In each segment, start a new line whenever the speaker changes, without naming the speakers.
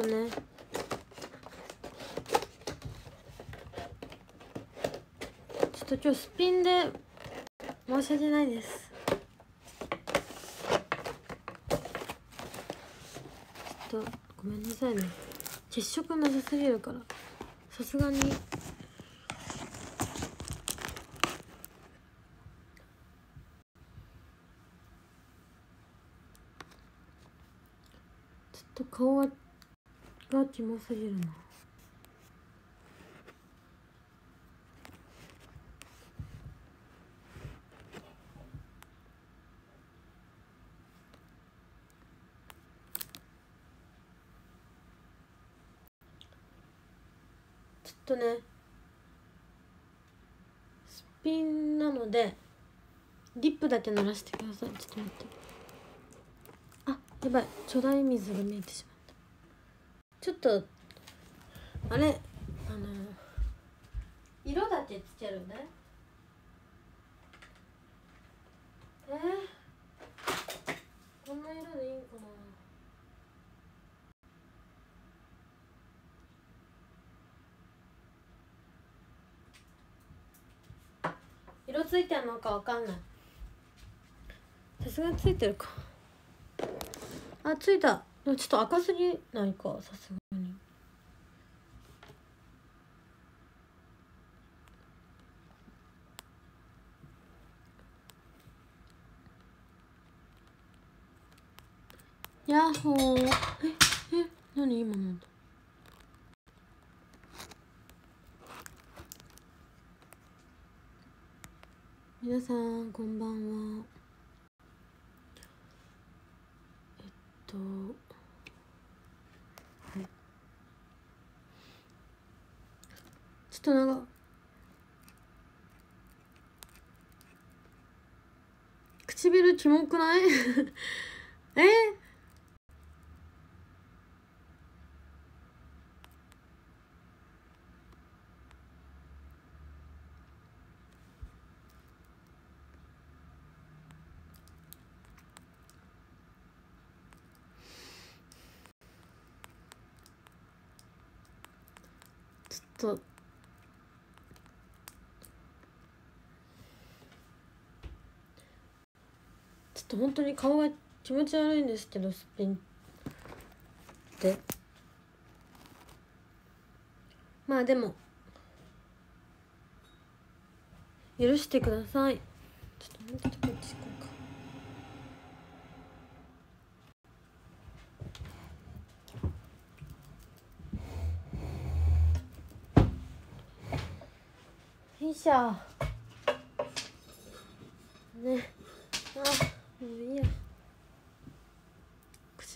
とね。ちょっと今日すっぴんで申し訳ないです。ちょっとごめんなさいね。血色なさすぎるから。さすがにちょっと顔ががキモすぎるな。ちょっとねすっぴんなのでリップだけ濡らしてください。ちょっと待って。あやばい。巨大水が見えてしまったちょっとあれ？あの色だけつけるね。えー、こんな色でいいんかな？色ついてんのかわかんない。さすがについてるか。あついた。ちょっと赤すぎないかさすがにヤッホーええ何今のだ皆さんこんばんはえっとはいちょっとなんか唇キモくない？えちょっとちょっと本当に顔が気持ち悪いんですけどすっぴんって。まあでも許してください。ちょっともうちょっとこっち行こうか。よいしょ。ねあもういいや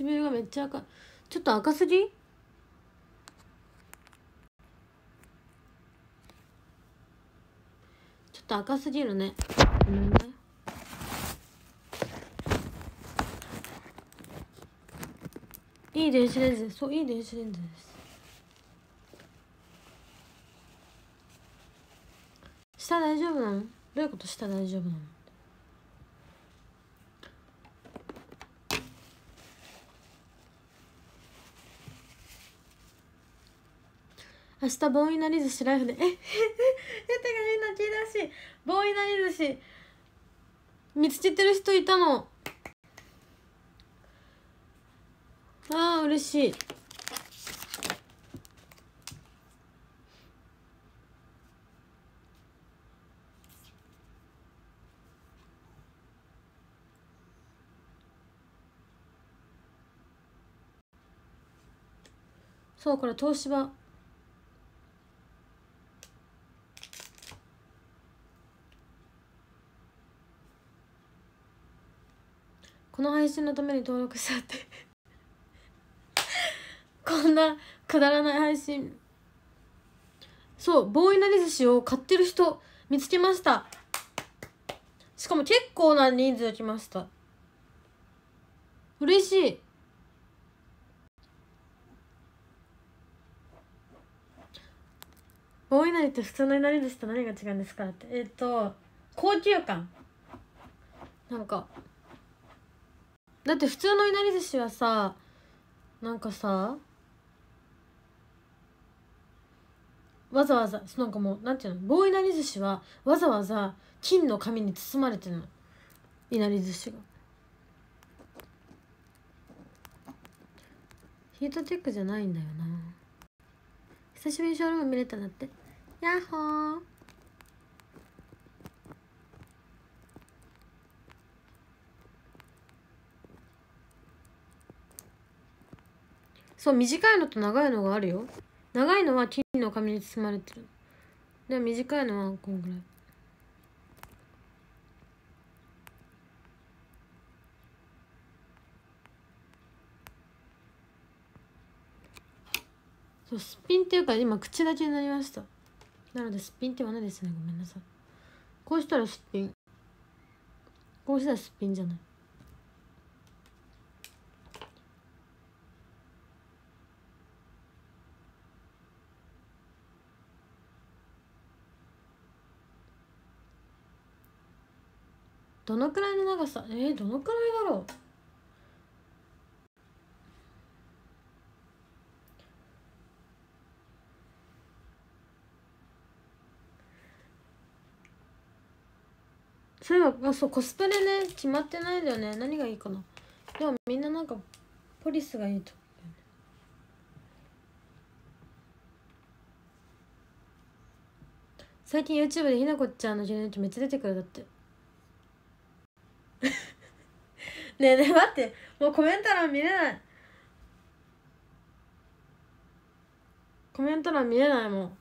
唇がめっちゃ赤いちょっと赤すぎ？ちょっと赤すぎるね。ごめんね。いい電子レンズです。そういい電子レンズです。下大丈夫なの？どういうこと？下大丈夫なの？明日ボーイなり寿司ライフで。え ええ手が変な気だし。ボーイなり寿司見つけてる人いたの。あー嬉しい。そうこれ東芝。配信のために登録したって。こんなくだらない配信。そうボーイなり寿司を買ってる人見つけました。しかも結構な人数来ました。嬉しい。大いなりと普通のいなり寿司と何が違うんですかって。えっと高級感。なんかだって普通のいなり寿司はさなんかさわざわざなんかもうなんていうの棒いなり寿司はわざわざ金の紙に包まれてるの。いなり寿司が。ヒートテックじゃないんだよな。久しぶりにショールーム見れたんだって。ヤッホー。そう短いのと長いのがあるよ。長いのは金の紙に包まれてる。で短いのはこんぐらい。そうすっぴんっていうか今口だけになりました。なのですっぴんって言わないですね。ごめんなさい。こうしたらすっぴんこうしたらすっぴんじゃない。どのくらいの長さ？えー、どのくらいだろう？そういえばあそうコスプレね決まってないんだよね。何がいいかな？でもみんななんかポリスがいいと。最近 YouTube でひなこちゃんのジェネレーめっちゃ出てくるだって。ねえねえ待って。もうコメント欄見れない。コメント欄見れないもん。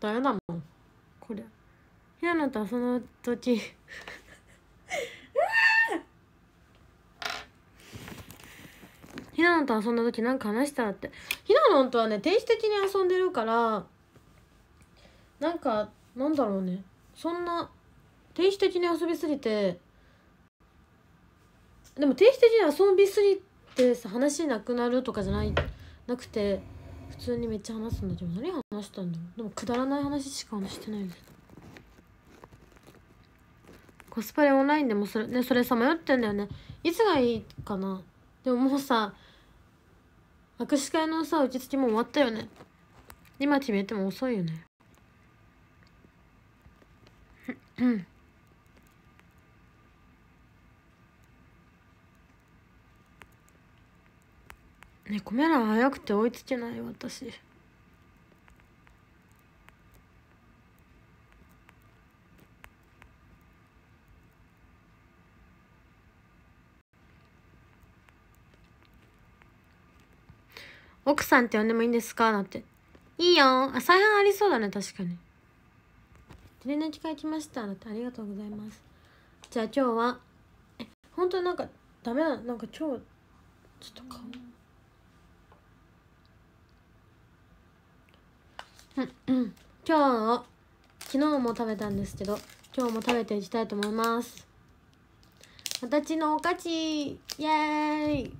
ダメだもん。これ。ひなのとその時ひなのと遊んだ時なんか話したらって。ひなのんとはね定期的に遊んでるからなんかなんだろうね。そんな定期的に遊びすぎてでも定期的に遊びすぎてさ話なくなるとかじゃないなくて普通にめっちゃ話すんだけど何話したんだろう。でもくだらない話しかしてないんだコスプレオンラインでもそれ,、ね、それさ迷ってんだよね。いつがいいかな。でももうさ握手会のさ打ち付けも終わったよね。今決めても遅いよね。うん。ねコメ欄早くて追いつけない私。奥さんって呼んでもいいんですか？だって。いいよ。あ再販ありそうだね確かに。テレネ機会来ました。だってありがとうございます。じゃあ今日はえ本当なんかダメだなんか今日ちょっと顔。今日昨日も食べたんですけど今日も食べていきたいと思います。私のお菓子。イエーイ。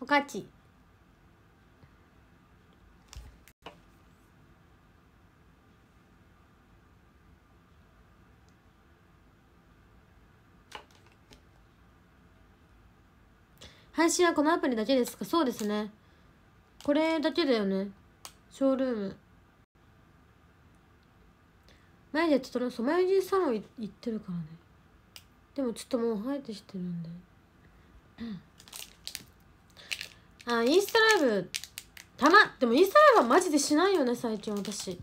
おかち配信はこのアプリだけですか？そうですね。これだけだよね。ショールーム。前でちょっとそう眉毛サロン行ってるからね。でもちょっともう生えてきてるんで。あインスタライブ。たま。でもインスタライブはマジでしないよね最近私。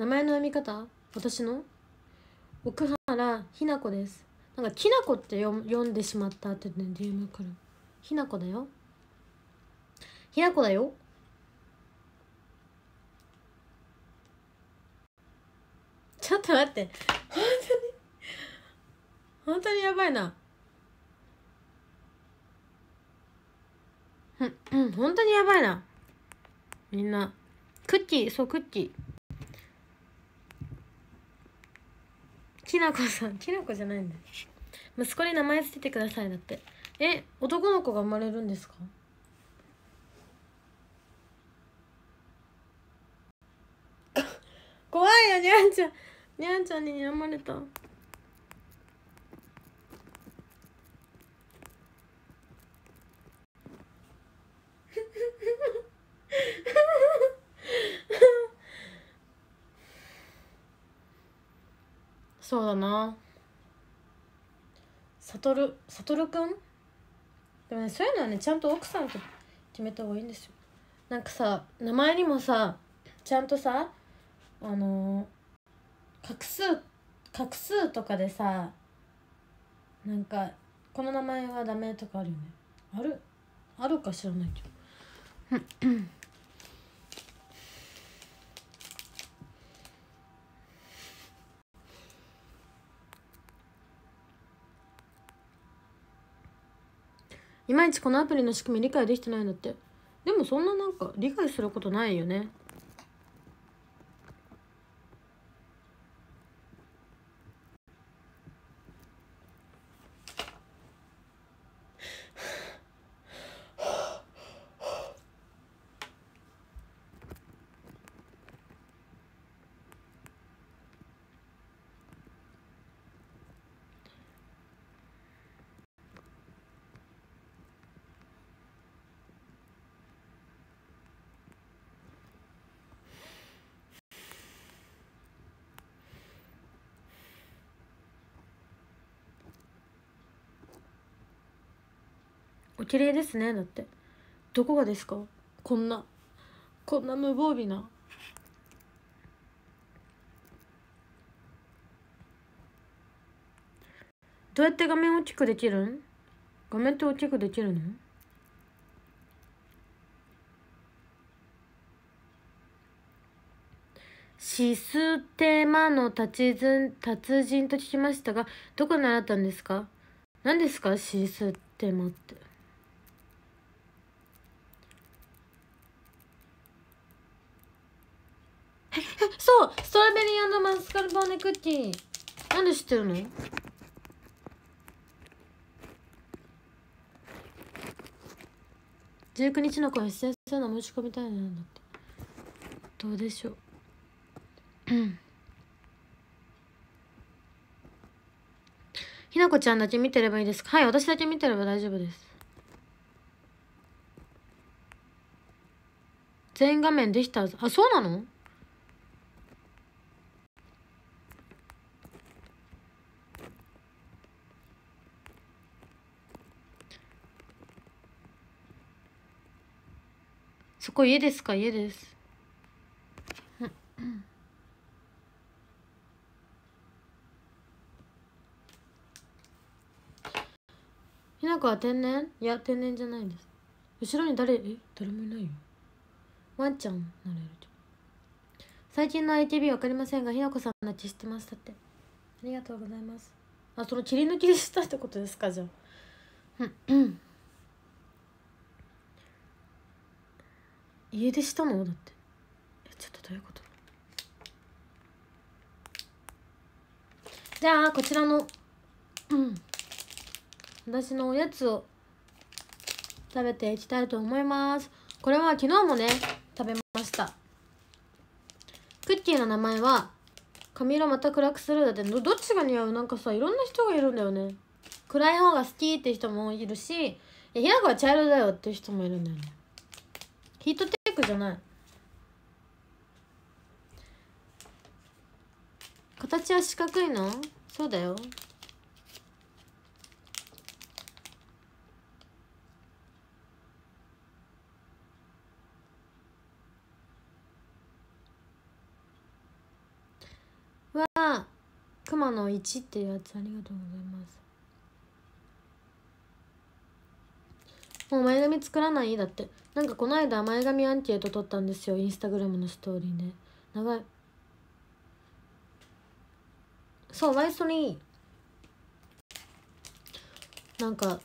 名前の読み方？私の？奥原ひなこです。なんかきなこって読んでしまったってね DM から。ひなこだよ。ひなこだよ。待って待って。本当に？本当にやばいな。うんうん本当にやばいな。みんな。クッキーそうクッキー。きなこさんきなこじゃないんだ。息子に名前つけてくださいだって。え男の子が生まれるんですか？怖いよにゃんちゃん。にゃんちゃんに睨まれた。そうだな。さとるさとるくん？でもねそういうのはねちゃんと奥さんと決めた方がいいんですよ。なんかさ名前にもさちゃんとさあの画数画数とかでさなんかこの名前はダメとかあるよね。ある？あるか知らないけど。いまいちこのアプリの仕組み理解できてないんだって。でもそんななんか理解することないよね。綺麗ですねだって。どこがですか？こんな。こんな無防備な。どうやって画面大きくできるん？画面って大きくできるの？システマの達人達人と聞きましたがどこ習ったんですか？何ですか？システマって。そうストロベリーマスカルポーネクッキー。なんで知ってるの？19日の子先生の申し込みたいなんだって。どうでしょう？うん。ひなこちゃんだけ見てればいいですか？はい私だけ見てれば大丈夫です。全画面できたあそうなの？こ家ですか？家です。ひなこは天然？いや天然じゃないです。後ろに誰え誰もいないよ。ワンちゃんなれる最近の ITV わかりませんがひなこさんの知ってますだって。ありがとうございます。あその切り抜きしたってことですかじゃあ。う ん家出したの？だって。えちょっとどういうこと？じゃあこちらのうん。私のおやつを食べていきたいと思います。これは昨日もね食べました。クッキーの名前は髪色また暗くする。だってどっちが似合う？なんかさいろんな人がいるんだよね。暗い方が好きって人もいるしひなこは茶色だよって人もいるんだよね。ヒートックじゃない。形は四角いの？そうだよ。は熊の1っていうやつありがとうございます。もう前髪作らない？だって。なんかこの間前髪アンケート取ったんですよ。インスタグラムのストーリーで。長い。そうワイソになんか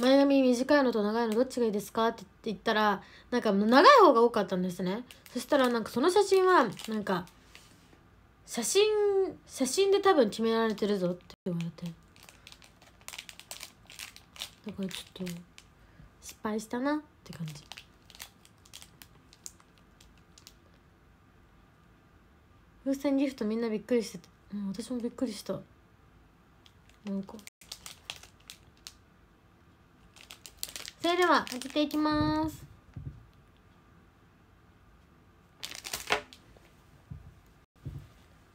前髪短いのと長いのどっちがいいですか？って言ったらなんか長い方が多かったんですね。そしたらなんかその写真はなんか写真写真で多分決められてるぞって言われて。だからちょっと失敗したなって感じ。風船ギフトみんなびっくりしてた、う、私もびっくりした。なんか。それでは開けていきます。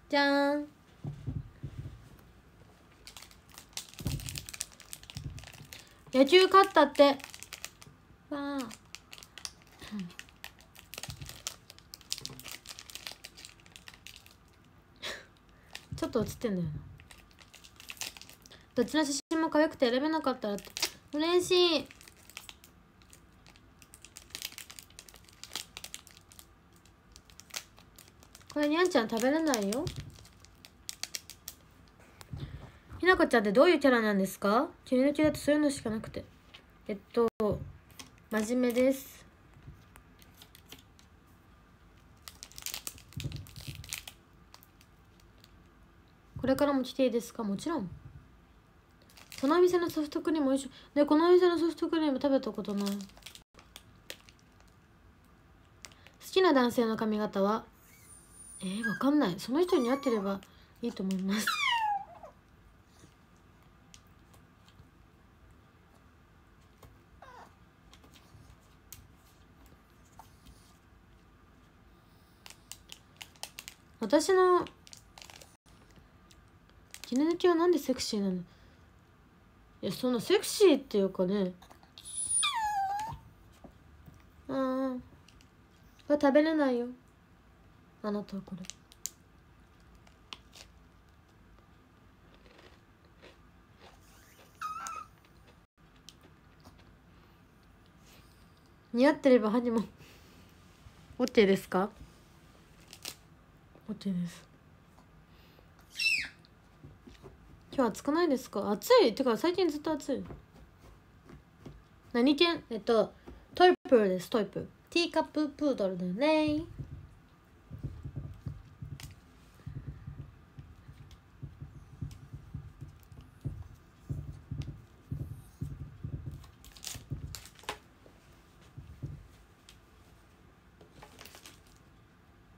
じゃん。野球勝ったって。わあ、ちょっと写ってんだよな。どっちの写真も可愛くて選べなかったらって。嬉しい。これにゃんちゃん食べれないよ。ひなこちゃんってどういうキャラなんですか？切り抜きだとそういうのしかなくて。えっと。真面目です。これからも来ていいですか？もちろん。そのお店のソフトクリーム美味しい。でこのお店のソフトクリーム食べたことない。好きな男性の髪型は？えー、わかんない。その人に合ってればいいと思います。私の切り抜きはなんでセクシーなの？いやそのセクシーっていうかねああこれ食べれないよ。あなたはこれ。似合ってれば歯にも OK ですか？OK です。今日暑くないですか？暑い。てか最近ずっと暑い。何犬えっとトイプーです。トイプー。ティーカッププードルだよね。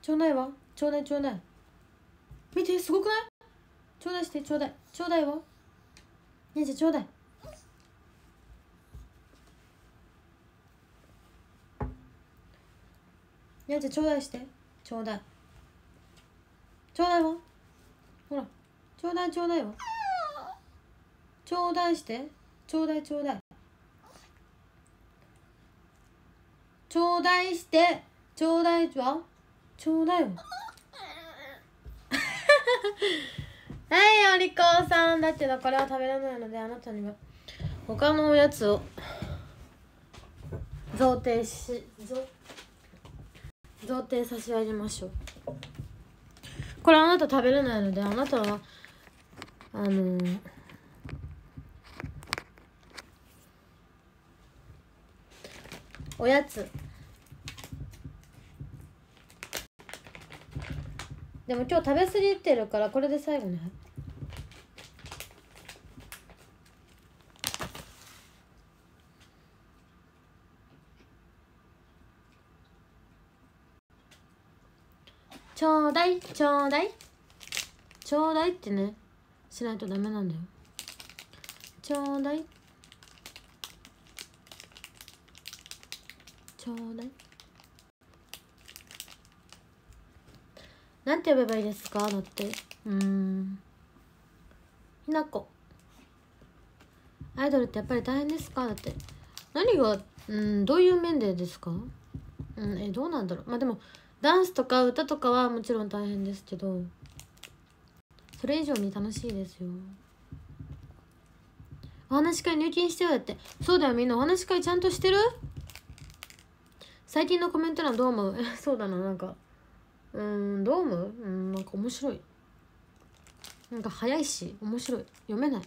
ちょうだいわ。ちょうだいちょうだい。見てすごくない？ちょうだいしてちょうだい。ちょうだいわねじちょうだい。にゃんちゃんちょうだいして。ちょうだい。ちょうだいわほらちょうだいちょうだいわちょうだいして。ちょうだいちょうだい。ちょうだいして。ちょうだいわちょうだいよ。はいお利口さん。だけどこれは食べれないのであなたには他のおやつを。贈呈し贈呈差し上げましょう。これあなた食べれないのであなたはあのー、おやつ。でも今日食べ過ぎてるからこれで最後ね。ちょうだいちょうだい。ちょうだいってねしないとダメなんだよ。ちょうだい。ちょうだい。なんて呼べばいいですか？だって。うん。ひなこ。アイドルってやっぱり大変ですか？だって。何がうんどういう面でですか？うんえどうなんだろう。まあでもダンスとか歌とかはもちろん大変ですけど。それ以上に楽しいですよ。お話し会入金してよだって。そうだよみんなお話し会ちゃんとしてる？最近のコメント欄どう思う？そうだななんか。うんどう思う？んなんか面白い。なんか早いし面白い。読めない。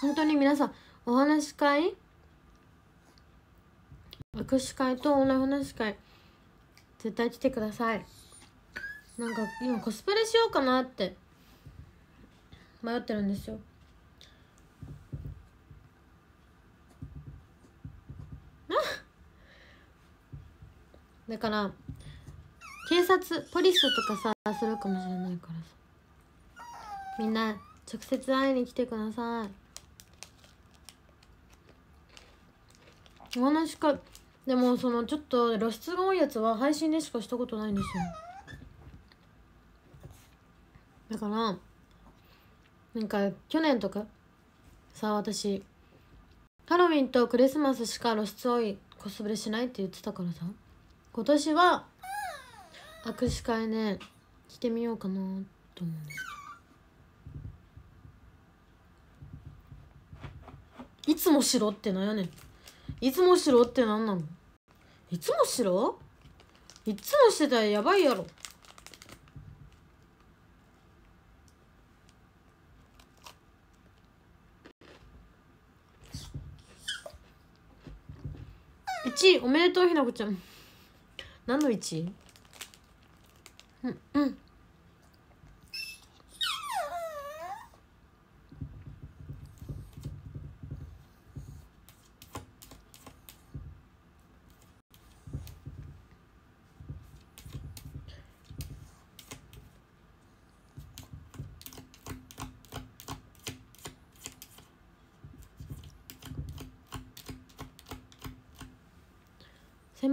本当に皆さんお話し会？握手会とオンラインお話し会絶対来てください。なんか今コスプレしようかなって迷ってるんですよ。だから警察ポリスとかさするかもしれないからさ。みんな直接会いに来てください。お話かでもそのちょっと露出が多いやつは配信でしかしたことないんですよ。だからなんか去年とかさ私ハロウィンとクリスマスしか露出多いコスプレしないって言ってたからさ今年は握手会ね着てみようかなと思う。んですいつもしろってなんやねん。いつもしろってなんなの。いつもしろ？いつもしてたらやばいやろ。1位おめでとうひなこちゃん。何の1位うんうん。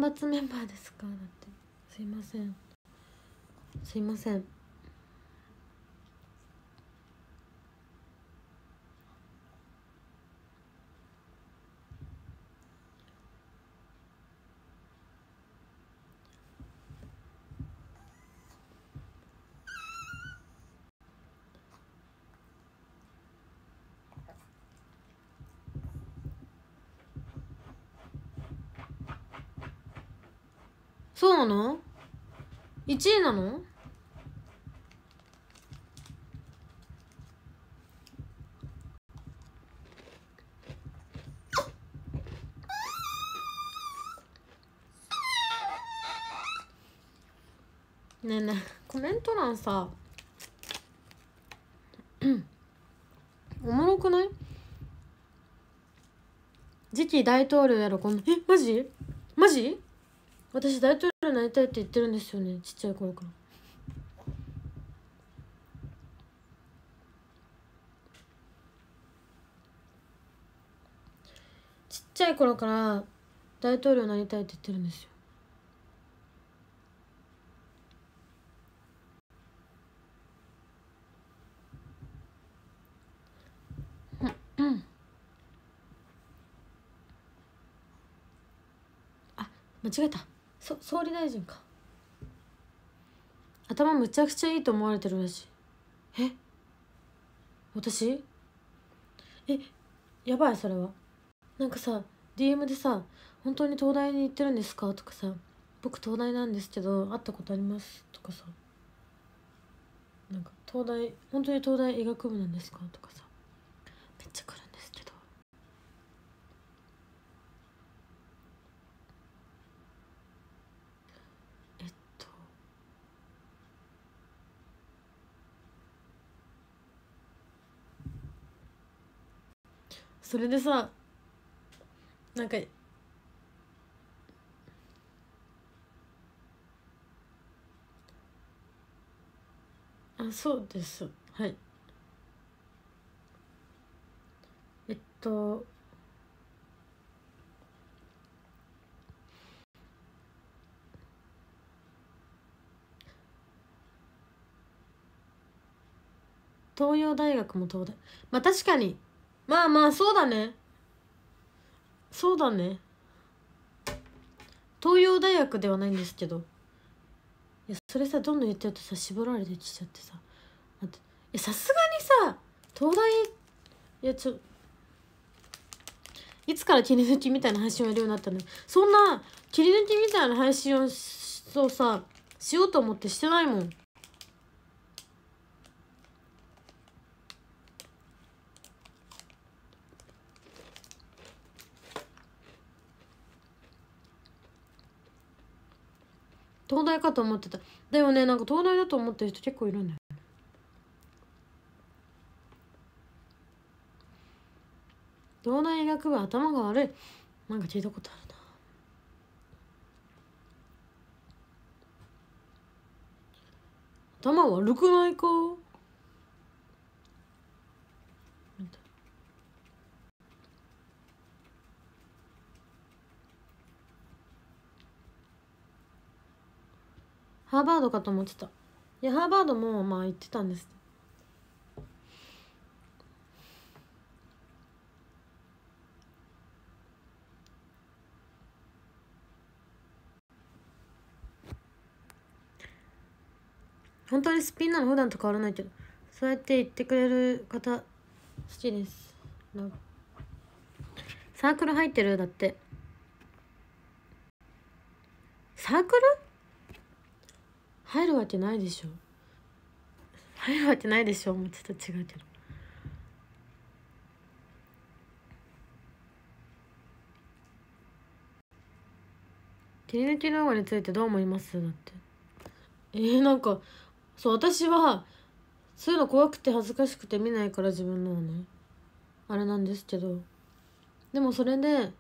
選抜メンバーですか？だって。すいません。すいません。そうなの ?1 位なの？ねえねえコメント欄さおもろくない？次期大統領やろこんなえマジ？マジ？私大統領になりたいって言ってるんですよねちっちゃい頃から。ちっちゃい頃から大統領になりたいって言ってるんですよ。あ間違えた。そ総理大臣か。頭むちゃくちゃいいと思われてるらしい。え？私？えやばいそれは。なんかさ DM でさ「本当に東大に行ってるんですか?」とかさ「僕東大なんですけど会ったことあります」とかさ。なんか東大本当に東大医学部なんですか？とかさめっちゃ来るんですけどえっとそれでさなんかあそうです。はい。えっと東洋大学も東大。まあ確かにまあまあそうだね。そうだね。東洋大学ではないんですけど。いやそれさどんどん言ってるとさ絞られてきちゃってさ。あといやさすがにさ東大いやちょいつから切り抜きみたいな配信をやるようになったの？そんな切り抜きみたいな配信をそうさしようと思ってしてないもん。東大かと思ってた。でもねなんか東大だと思ってる人結構いるんだよ東大医学部頭が悪い。なんか聞いたことあるな。頭悪くないか？ハーバードかと思ってた。いやハーバードもまあ言ってたんです。本当にスピンなの普段と変わらないけどそうやって言ってくれる方好きです。サークル入ってる？だって。サークル？入るわけないでしょ。入るわけないでしょ。もうちょっと違うけど。切り抜き動画についてどう思います？だって。えー、なんかそう私はそういうの怖くて恥ずかしくて見ないから自分のはね。あれなんですけど。でもそれで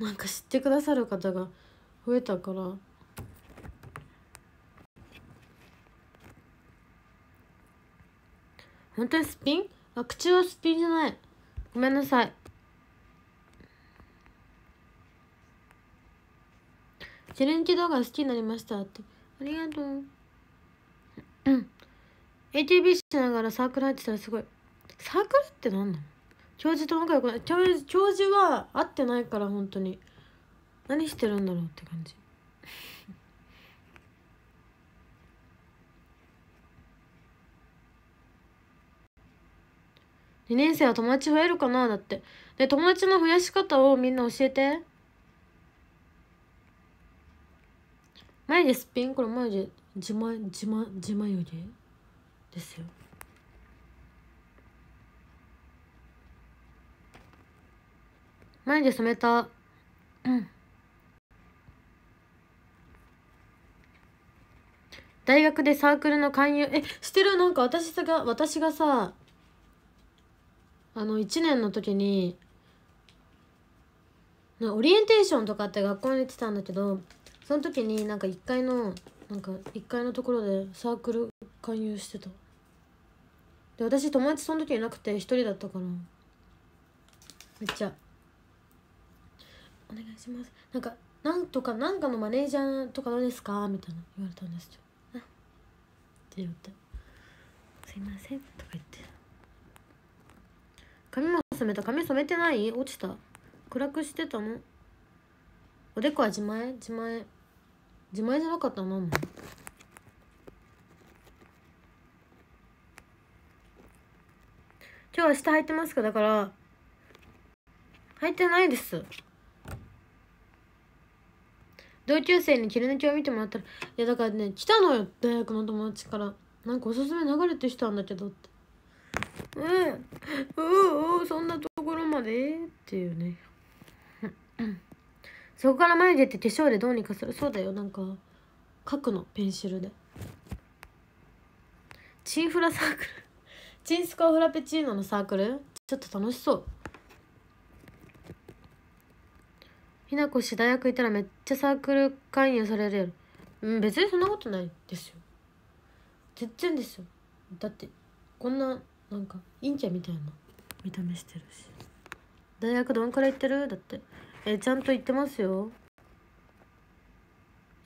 なんか知ってくださる方が増えたから本当にスピン？あ口はスピンじゃない。ごめんなさい。チェレンジ動画好きになりましたって。ありがとう。うん。ATB しながらサークル入ってたらすごい。サークルって何なの？教授と仲良くない教授は会ってないから本当に。何してるんだろうって感じ。2年生は友達増えるかな？だって。で友達の増やし方をみんな教えて。眉毛すっぴんこれ眉毛自前自前自眉毛ですよ。眉毛染めた。うん。大学でサークルの勧誘。えしてる？なんか私が私がさあの1年の時にオリエンテーションとかって学校に行ってたんだけどその時になんか1階のなんか1階のところでサークル勧誘してた。で私友達その時いなくて1人だったから。めっちゃ「お願いします」なんか「なんとかなんかのマネージャーとかどうですか?」みたいな言われたんですよ「って言って「すいません」とか言って。髪も染めた髪染めてない？落ちた。暗くしてたの？おでこは自前？自前？自前じゃなかったの？も今日は下履いてますかだから履いてないです。同級生に切り抜きを見てもらったらいやだからね来たのよ大学の友達から。なんかおすすめ流れてきたんだけどって。うん。うん。うんそんなところまでっていうね。そこから眉毛って化粧でどうにかする？そうだよなんか。書くのペンシルで。チンフラサークル。チンスコフラペチーノのサークル？ちょっと楽しそう。ひなこし大学行ったらめっちゃサークル勧誘されるやろ。うん別にそんなことないですよ。全然ですよ。だってこんななんか陰キャみたいな。見た目してるし。大学どんくらい行ってる？だって。えちゃんと行ってますよ。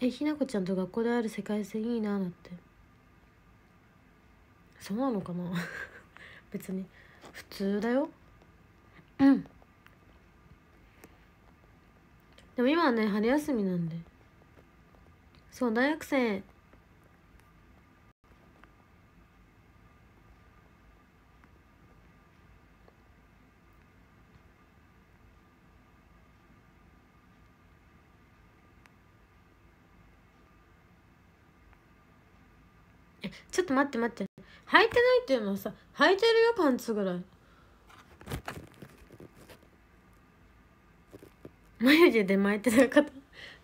えひなこちゃんと学校である世界線いいなだって。そうなのかな？別に。普通だよ。うん。でも今はね春休みなんで。そう大学生っと待って待って。履いてないっていうのはさ履いてるよパンツぐらい。眉毛で巻いてなかった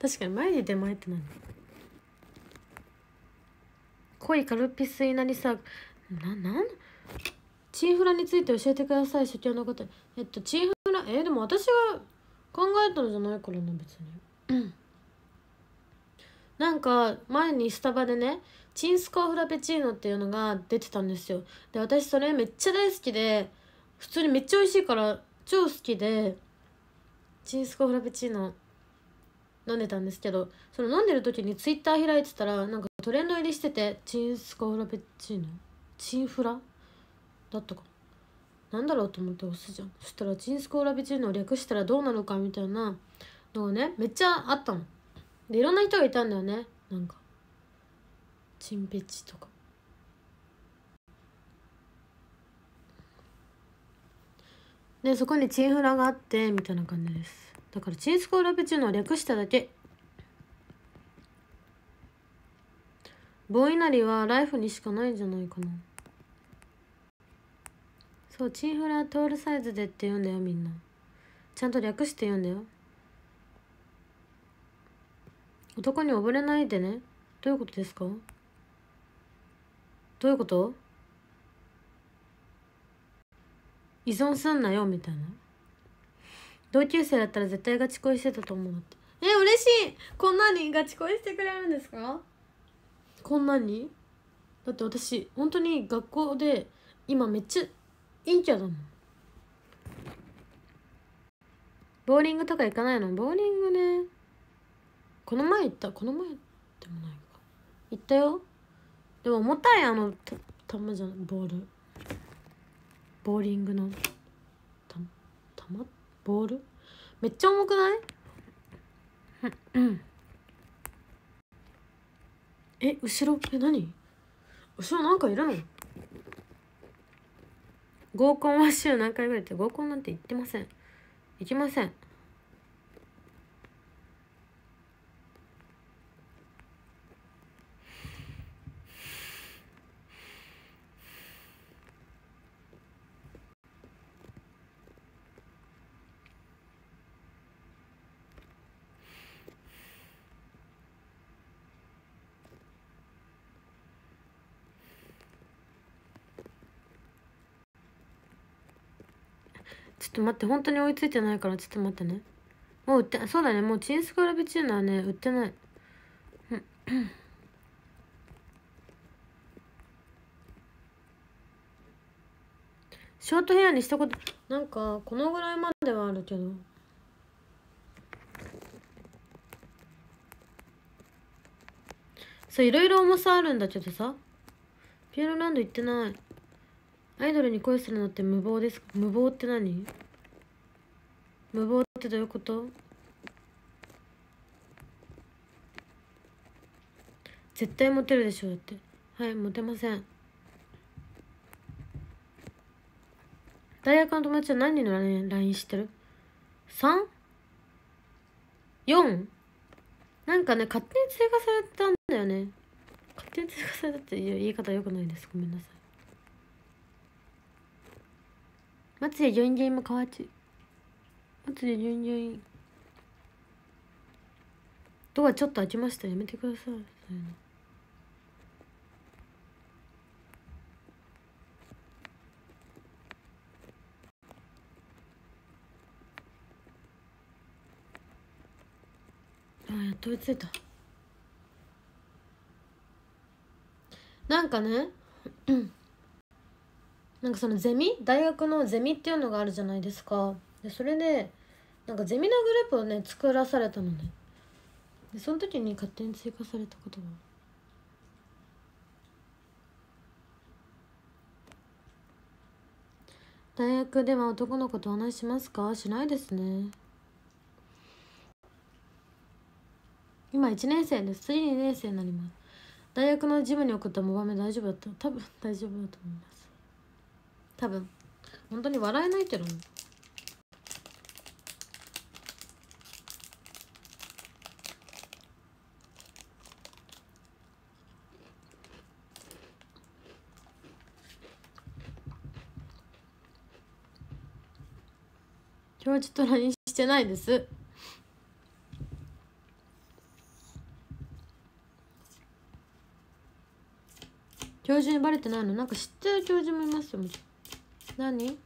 確かに眉毛で巻いてない。濃いカルピスになりさ。ななん？チンフラについて教えてください所長の方えっとチンフラ？えでも私が考えたのじゃないからな別に。なんか前にスタバでねチンスコーフラペチーノっていうのが出てたんですよ。で私それめっちゃ大好きで普通にめっちゃ美味しいから超好きでチンスコーフラペチーノ飲んでたんですけどその飲んでる時にツイッター開いてたらなんかトレンド入りしててチンスコーフラペチーノ？チンフラ？だったか。なんだろうと思って押すじゃん。そしたらチンスコーフラペチーノを略したらどうなるかみたいなのがねめっちゃあったの。でいろんな人がいたんだよね。なんか。チンペチとか。でそこにチンフラがあってみたいな感じです。だからチンスコーラペチーノを略しただけ。棒稲荷はライフにしかないんじゃないかな。そうチンフラトールサイズでって言うんだよみんな。ちゃんと略して言うんだよ。男に溺れないでね。どういうことですか？どういうこと？依存すんなよみたいな。同級生だったら絶対ガチ恋してたと思うって。え嬉しい。こんなにガチ恋してくれるんですか？こんなに？だって私本当に学校で今めっちゃ陰キャだもん。ボーリングとか行かないの？ボーリングね。この前行った？この前でもないか。行ったよでも重たいあの球じゃない？ボール。ボーリングのた球ボール？めっちゃ重くない？うんえ後ろえ何？後ろなんかいるの？合コンは週何回ぐらいって合コンなんて行ってません。行きません。と待って本当に追いついてないからちょっと待ってね。もう売ってそうだね。もうチンスクラビチューナーね売ってない。ショートヘアにしたことなんかこのぐらいまではあるけど。そういろいろ重さあるんだけどさ。ピューロランド行ってない。アイドルに恋するのって無謀ですか無謀って何？無謀ってどういうこと？絶対モテるでしょだって。はいモテません。大学の友達は何人の LINE 知ってる ?3?4? なんかね勝手に追加されたんだよね。勝手に追加されたっていう言い方よくないです。ごめんなさい。松江ジョインジョインも変わっち松江ジョインジョインドアちょっと開きましたやめてください。そういうの。あやっと追いついた。なんかねなんかそのゼミ？大学のゼミっていうのがあるじゃないですか。でそれでなんかゼミのグループをね作らされたのね。でその時に勝手に追加されたことが。大学では男の子と話ししますか？しないですね。今1年生です。次2年生になります。大学のジムに送ったモバメ大丈夫だった？多分大丈夫だと思います。多分。本当に笑えないけどね。今日はちょっと LINE してないです。教授にバレてないの？なんか知ってる教授もいますよ。何？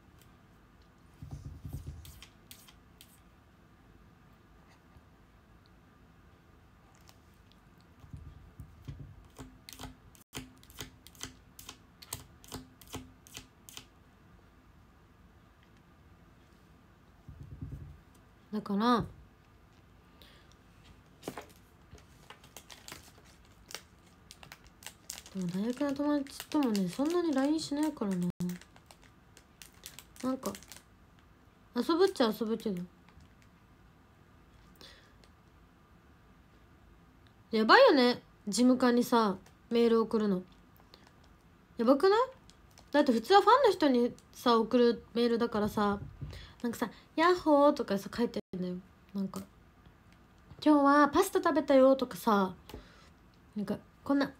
だからでも大学の友達ともねそんなに LINE しないからななんか遊ぶっちゃ遊ぶけど。やばいよね事務官にさメール送るの。やばくない？だって普通はファンの人にさ送るメールだからさ。なんかさ「ヤッホー」とかさ書いてんだよ。なんか「今日はパスタ食べたよ」とかさなんかこんな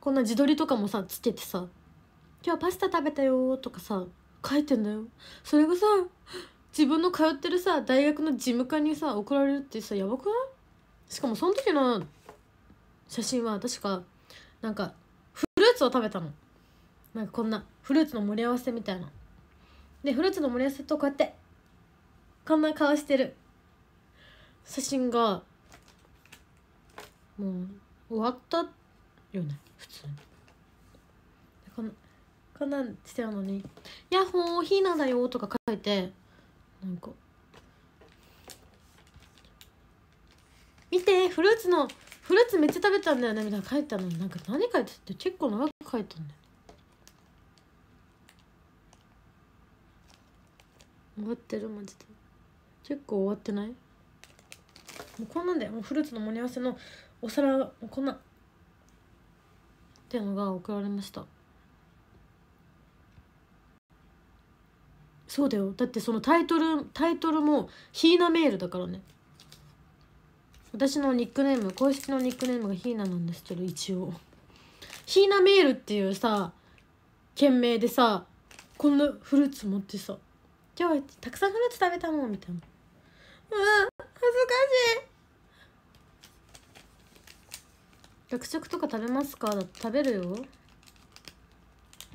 こんな自撮りとかもさつけてさ「今日パスタ食べたよ」とかさ書いてんだよ。それがさ自分の通ってるさ大学の事務官にさ送られるってさやばくない？しかもその時の写真は確かなんかフルーツを食べたの。なんかこんなフルーツの盛り合わせみたいな。でフルーツの盛り合わせとこうやってこんな顔してる。写真がもう終わったよね普通に。こんこんなんしてるのに「ヤッホーひなだよ」とか書いてなんか「見てフルーツのフルーツめっちゃ食べたんだよね」みたいな書いてたのになんか何書いてって結構長く書いたんだよ終わってるマジで。結構終わってない？もうこんなんだよ。もうフルーツの盛り合わせのお皿もうこんなっていうのが送られました。そうだよ。だってそのタイトルタイトルもヒーナメールだからね。私のニックネーム公式のニックネームがヒーナなんですけど一応。ヒーナメールっていうさ件名でさこんなフルーツ持ってさ今日はたくさんフルーツ食べたもんみたいな。うん恥ずかしい。学食とか食べますか？だって食べるよ。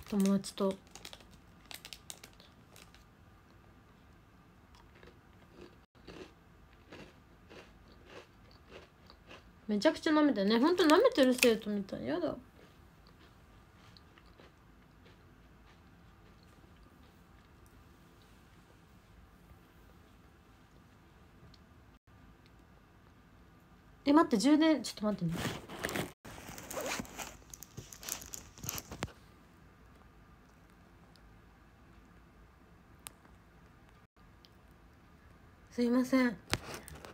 友達と。めちゃくちゃ舐めてね。ほんと舐めてる生徒みたい。やだ。え待って充電ちょっと待ってね。すいません。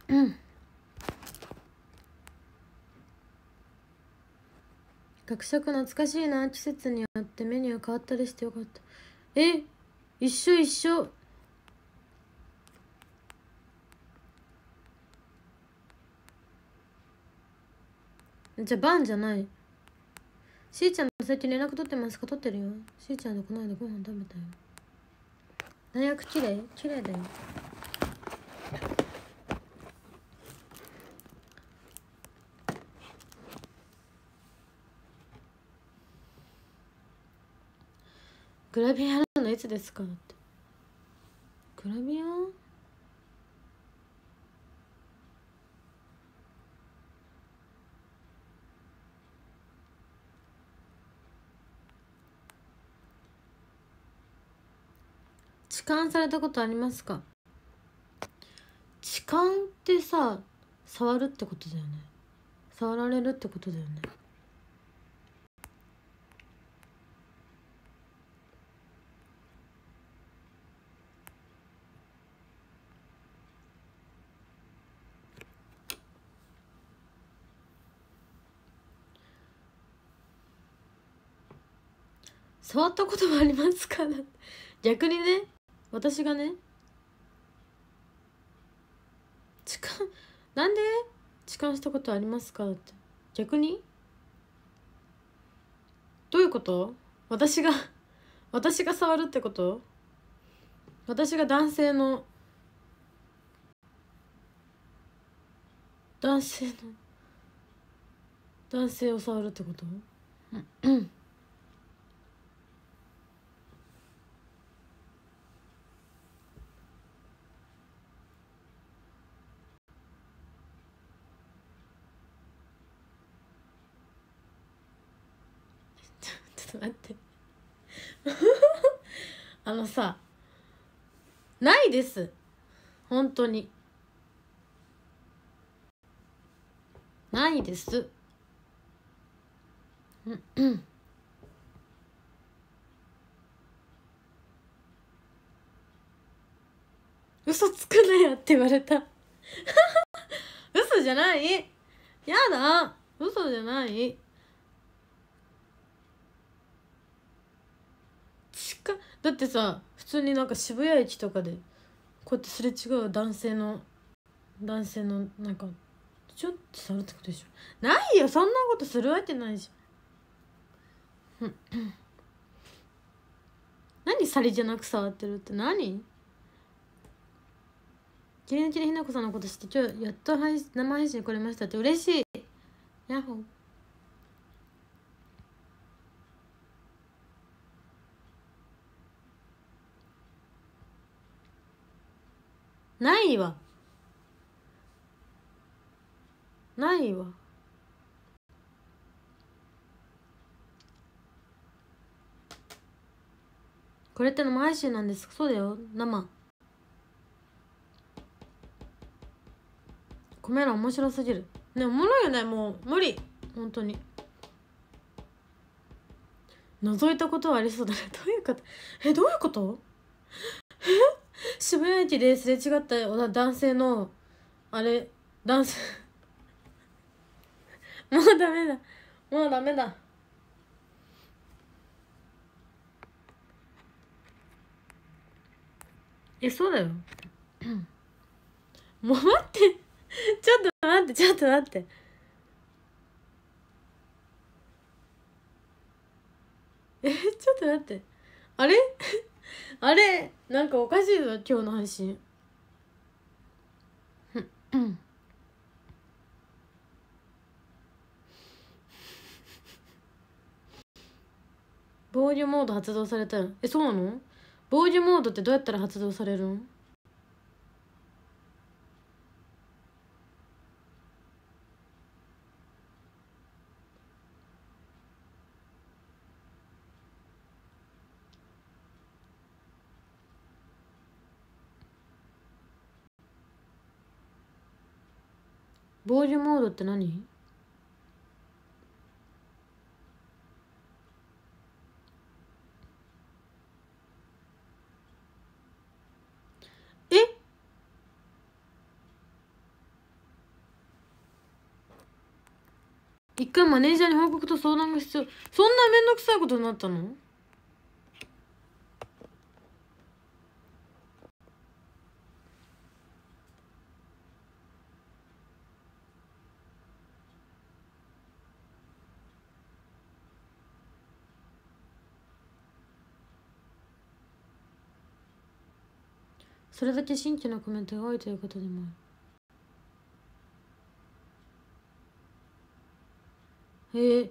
うん。学食懐かしいな。季節によってメニュー変わったりしてよかった。え一緒一緒。じゃあバンじゃない。しーちゃん最近連絡取ってますか？取ってるよ。しーちゃんとこの間ご飯食べたよ。大学綺麗綺麗だよ。グラビアのいつですか？って。グラビア？痴漢されたことありますか？痴漢ってさ触るってことだよね。触られるってことだよね。触ったことはありますか？逆にね。私がね痴漢？なんで？痴漢したことありますか？って。逆に？どういうこと？私が私が触るってこと？私が男性の男性の男性を触るってこと、うん。と待って。あのさないです。本当に。ないです。うん。嘘つくなよって言われた。嘘じゃない。やだ。嘘じゃない。近だってさ普通になんか渋谷駅とかでこうやってすれ違う男性の男性のなんかちょっと触るってことでしょ？ないよ！そんなことするわけないじゃん。何さりじゃなく触ってるって？何？キリンキリひなこさんのこと知って今日やっと配生配信来れましたって。嬉しい！ヤッホー。ないわ。ないわ。これって生配信なんです。そうだよ。生。コメ欄面白すぎる。ねおもろいよね。もう無理。本当に。覗いたことはありそうだね。どういうこと？えどういうこと？渋谷駅ですれ違った男性のあれ男性。もうダメだ。もうダメだ。えそうだよ。もう待って。ちょっと待ってちょっと待って。えちょっと待って。あれ？あれなんかおかしいぞ今日の配信。防御モード発動されたよ。えそうなの？防御モードってどうやったら発動されるの防御モードって何？え？一回マネージャーに報告と相談が必要。そんな面倒くさいことになったの？それだけ新規のコメントが多いということでもある。へえ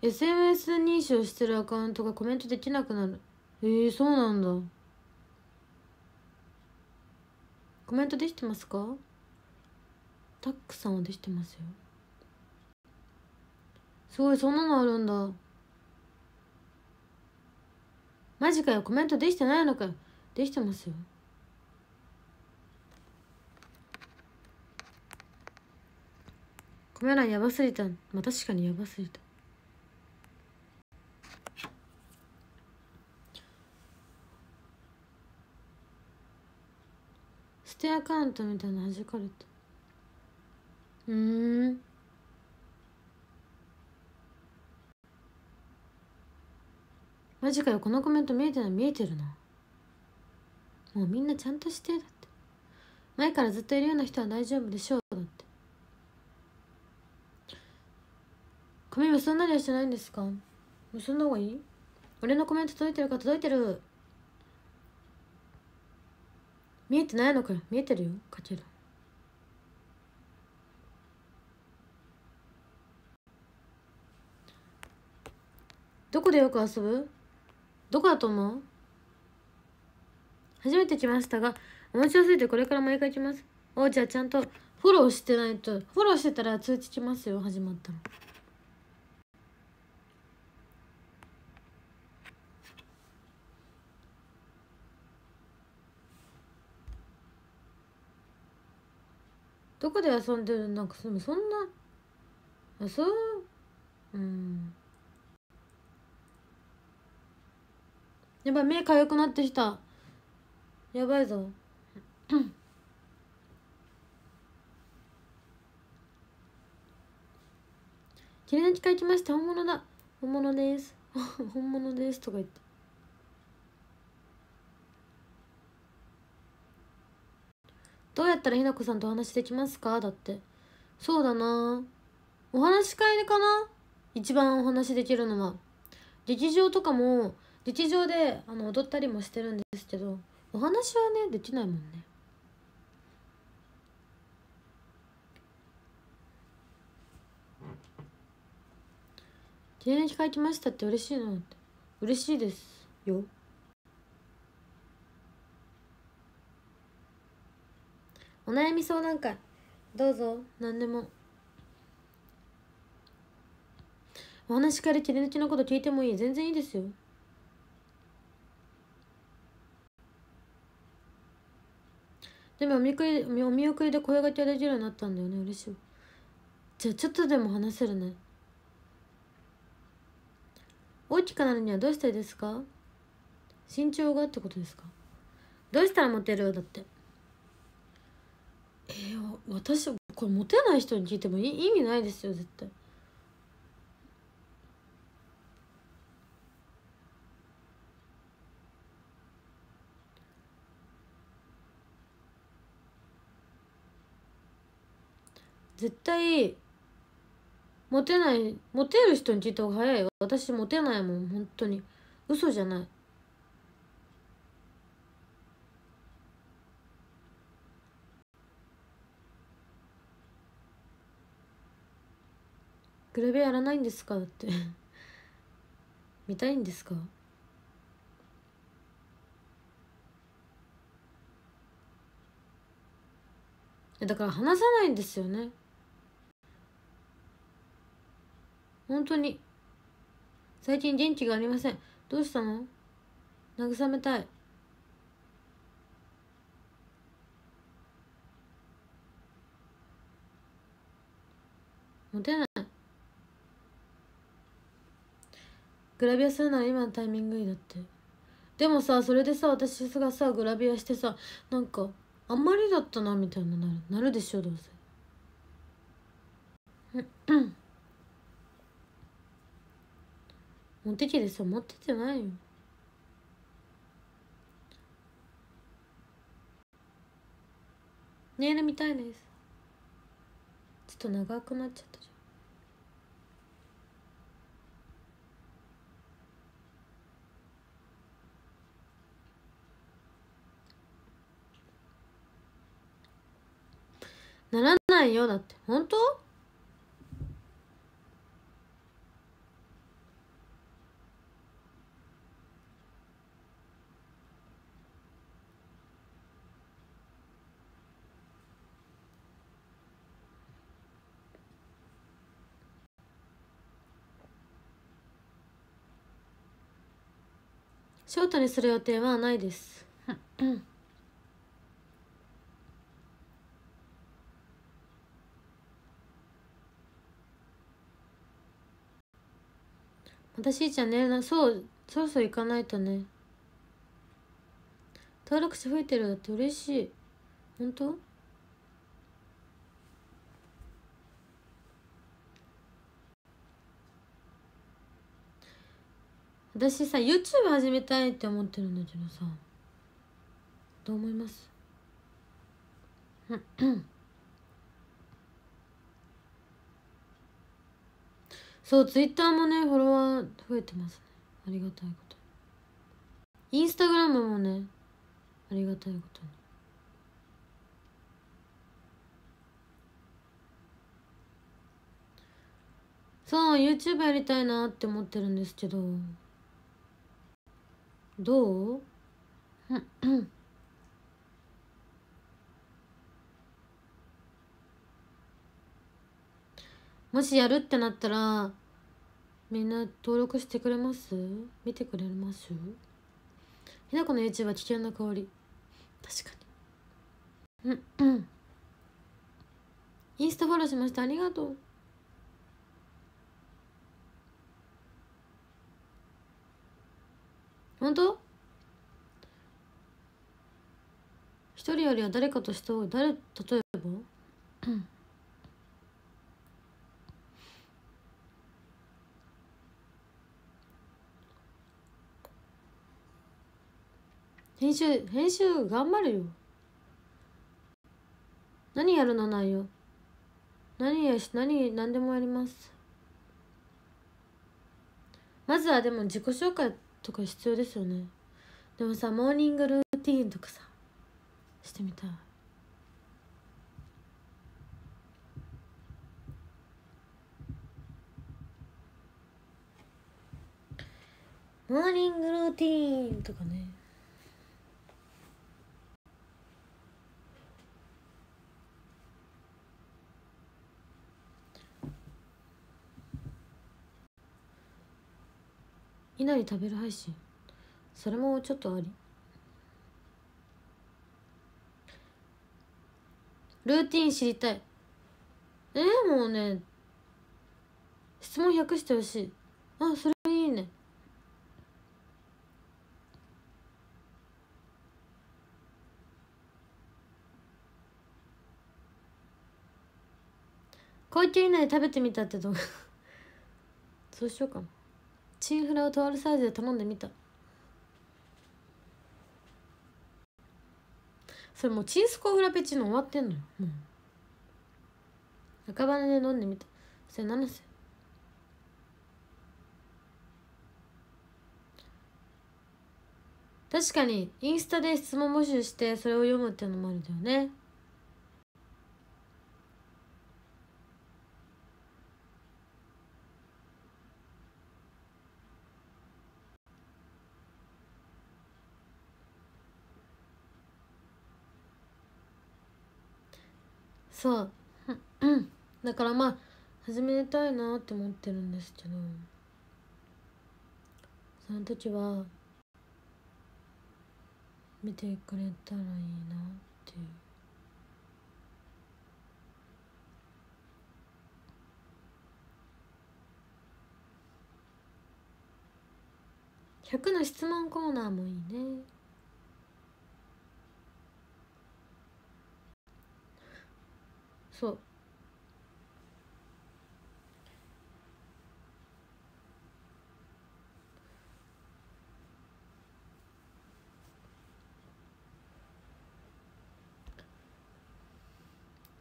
SNS 認証してるアカウントがコメントできなくなる。へえそうなんだ。コメントできてますか？タックさんはできてますよ。すごいそんなのあるんだ。マジかよ。コメントできてないのかよ。できてますよ。カメラやばすぎたまあ確かにやばすぎたステアカウントみたいな弾かれたうんマジかよこのコメント見えてない見えてるなもうみんなちゃんとしてだって前からずっといるような人は大丈夫でしょうだって髪結んだりはしてないんですか？結んだ方がいい？俺のコメント届いてるか届いてる。見えてないのかよ。見えてるよ。かける。どこでよく遊ぶ？どこだと思う？初めて来ましたが面白すぎてこれから毎回来ます。おうちはちゃんとフォローしてないと。フォローしてたら通知来ますよ。始まったのどこで遊んでるなんかそんなあそううん。やばい目かゆくなってきた。やばいぞ。切り抜き書きました。本物だ。本物です。本物です。とか言って。どうやったらひなこさんとお話できますか？だって。そうだな。お話し会でかな？一番お話できるのは。劇場とかも劇場であの踊ったりもしてるんですけどお話はねできないもんね。経歴書きましたって嬉しいなって。嬉しいですよ。お悩み相談会。どうぞ。何でも。お話から切り抜きのこと聞いてもいい。全然いいですよ。でもお見送りお見送りで声がけができるようになったんだよね。嬉しい。じゃあちょっとでも話せるね。大きくなるにはどうしたいですか？身長がってことですか？どうしたらモテる？だって。えー、私これモテない人に聞いても意味ないですよ絶対。絶対モテないモテる人に聞いた方が早い私モテないもん本当に。嘘じゃない。グラビアやらないんですか？って見たいんですか？だから話さないんですよね。本当に。最近元気がありません。どうしたの？慰めたい。モテない。グラビアするなら今のタイミングいいだって。でもさそれでさ私がさグラビアしてさなんかあんまりだったなみたいななるなるでしょどうせ。モテ期ですよ持っててないよ。ネイル見たいです。ちょっと長くなっちゃったじゃん。ならないよ。だって本当？ショートにする予定はないです。私ちゃねそうそろそろ行かないとね。登録者増えてるだって嬉しい。本当？私さ YouTube 始めたいって思ってるんだけどさ。どう思います？そう Twitter もねフォロワー増えてますね。ありがたいこと。インスタグラムもねありがたいことに。そう YouTube やりたいなって思ってるんですけど。どう？もしやるってなったらみんな登録してくれます？見てくれます？ひなこの YouTube は危険な香り。確かに。うんうん。インスタフォローしました。ありがとう。本当？一人よりは誰かとした方が誰？例えば？編集編集頑張るよ。何やるの内容？何やし何何でもやります。まずはでも自己紹介とか必要ですよね。でもさモーニングルーティーンとかさしてみたい。モーニングルーティーンとかね。いなり食べる配信。それもちょっとあり。ルーティン知りたい。えー、もうね質問100してほしい。あそれいいね。高級以内食べてみたって動画 そうしようかなチンフラをとあるサイズで頼んでみた。それもうチンスコフラペチーノ終わってんのよ。もう。赤羽で飲んでみた。それ7歳確かにインスタで質問募集してそれを読むっていうのもあるんだよね。そう。だからまあ始めたいなって思ってるんですけど。その時は見てくれたらいいなっていう。100の質問コーナーもいいね。そう。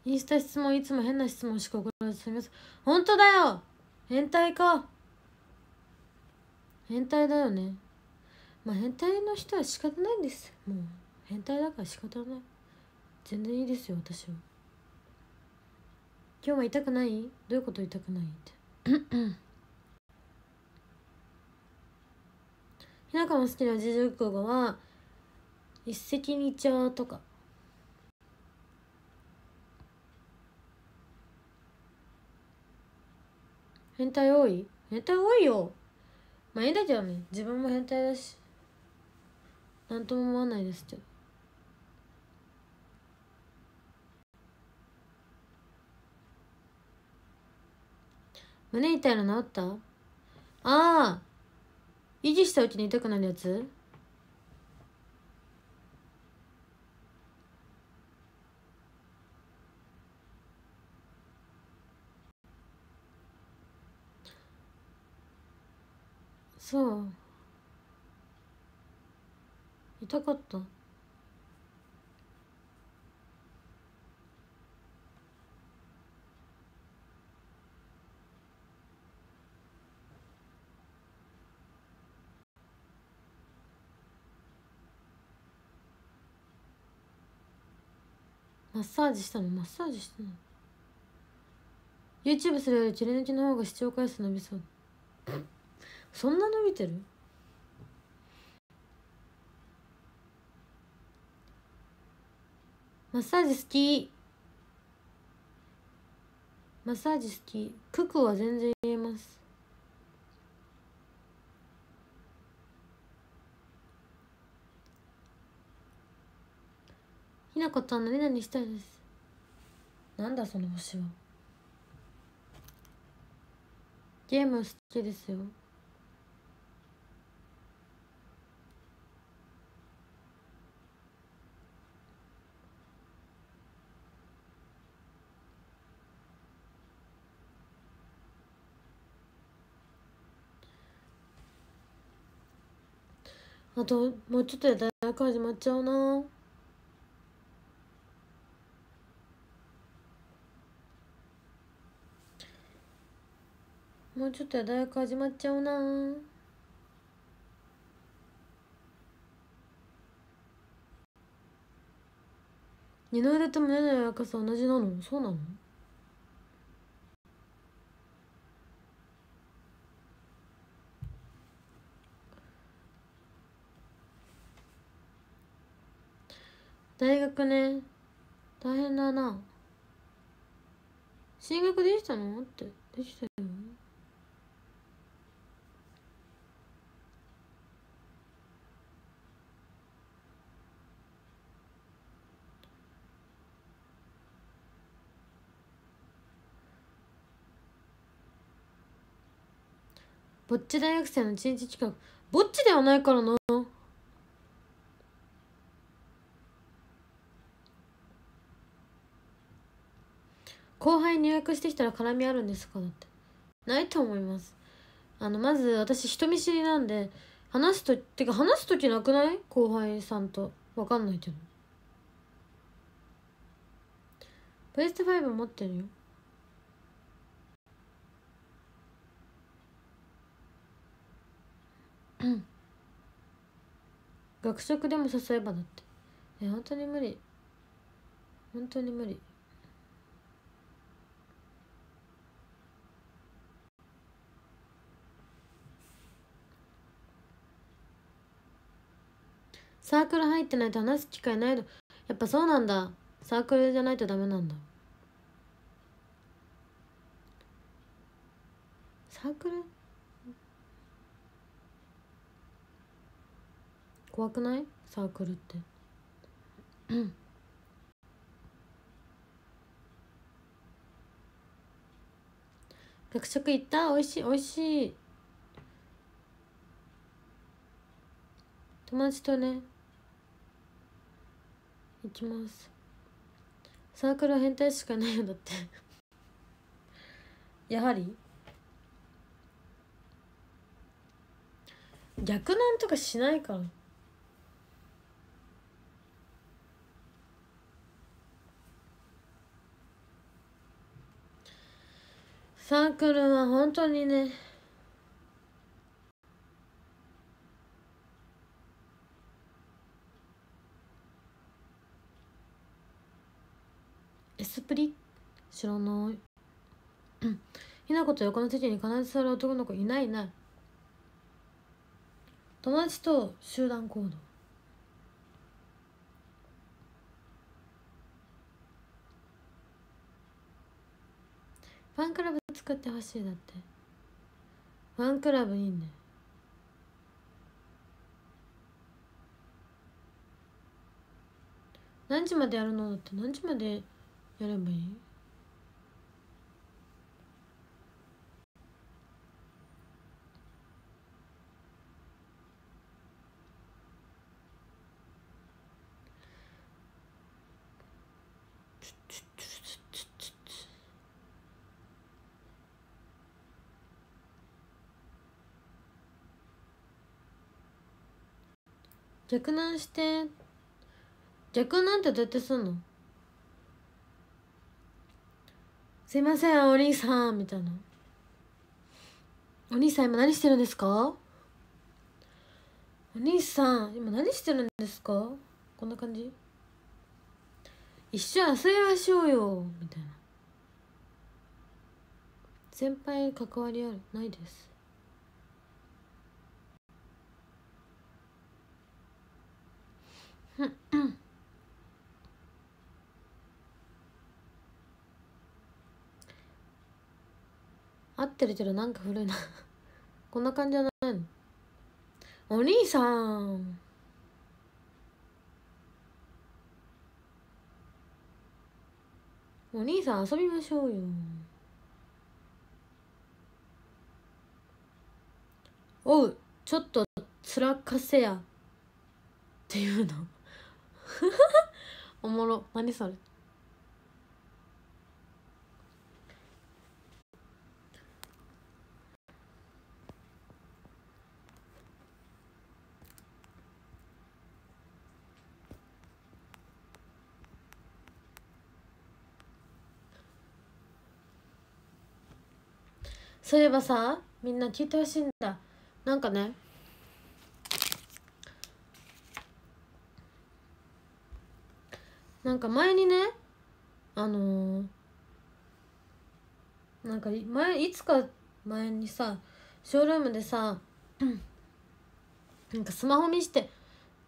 インスタ質問いつも変な質問しか送らずすみません。本当だよ。変態か。変態だよね。まあ変態の人は仕方ないんです。もう変態だから仕方ない。全然いいですよ私は。今日は痛くない？どういうこと痛くないって？ひなかも好きな自助語は一石二鳥とか。変態多い？変態多いよ。まあいいだけどね自分も変態だし。何とも思わないですけど胸痛いの治った？ああ。維持したうちに痛くなるやつ？そう。痛かった。マッサージしたの？マッサージしたの？YouTube するよりチリ抜きの方が視聴回数伸びそう。そんな伸びてる？マッサージ好き。マッサージ好き。ククは全然言えます。ひなこたん何々したいです。なんだその星は。ゲーム好きですよ。あともうちょっとで大学始まっちゃうなもうちょっとで大学始まっちゃうな。二の腕と胸の柔らかさ同じなの？そうなの？大学ね。大変だな。進学できたの？って。できたよ。ぼっち大学生の一日近く。ぼっちではないからな。後輩入学してきたら絡みあるんですか？だって。ないと思います。あのまず私人見知りなんで話すとてか話す時なくない？後輩さんと。分かんないけど。プレステ5持ってるよ。学食でも誘えばだって。え本当に無理。本当に無理。サークル入ってないと話す機会ないの。やっぱそうなんだ。サークルじゃないとダメなんだ。サークル？怖くない？サークルって。うん。学食行った？おいしい？おいしい。友達とね。行きます。サークルは変態しかないよだって。やはり？逆なんとかしないか。らサークルは本当にね。エスプリ知らないひなこと横の席に必ず座る男の子いないいない。友達と集団行動。ファンクラブ作ってほしいだって。ファンクラブいいね何時までやるの？だって何時までやればいい？逆難して。逆なんてどうやってすんの？すいませんお兄さん。みたいな。お兄さん今何してるんですか？お兄さん今何してるんですか？こんな感じ。一緒遊びましょうよ。みたいな。先輩関わりあるないです。合ってるけどなんか古いな。こんな感じじゃないの？お兄さん。お兄さん遊びましょうよ。おうちょっとつらかせや。っていうの。おもろ。何それ？そういえばさみんな聞いてほしいんだ。なんかねなんか前にねあのー、なんか前いつか前にさショールームでさ なんかスマホ見して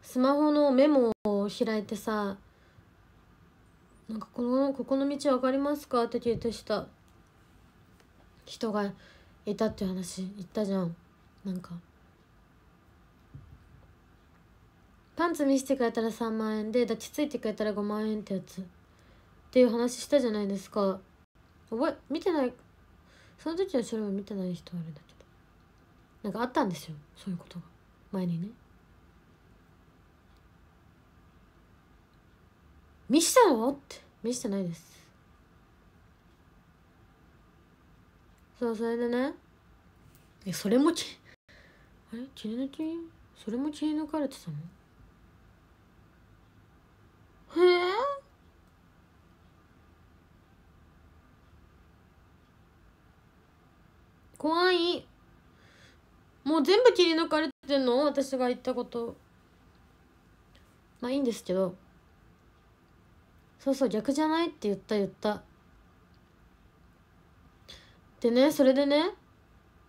スマホのメモを開いてさなんかこのここの道分かりますかって聞いてした人がいたって話言ったじゃん。なんかパンツ見せてくれたら3万円で抱きついてくれたら5万円ってやつ。っていう話したじゃないですか。覚え見てない。その時はそれも見てない人あるんだけど。なんかあったんですよ。そういうことが。前にね。見したの？って。見してないです。そうそれでね。えそれもちあれ？切り抜き？それも切り抜かれてたの？へえ怖い。もう全部切り抜かれてんの？私が言ったこと。まあいいんですけど。そうそう逆じゃない？って言った言った。でねそれでね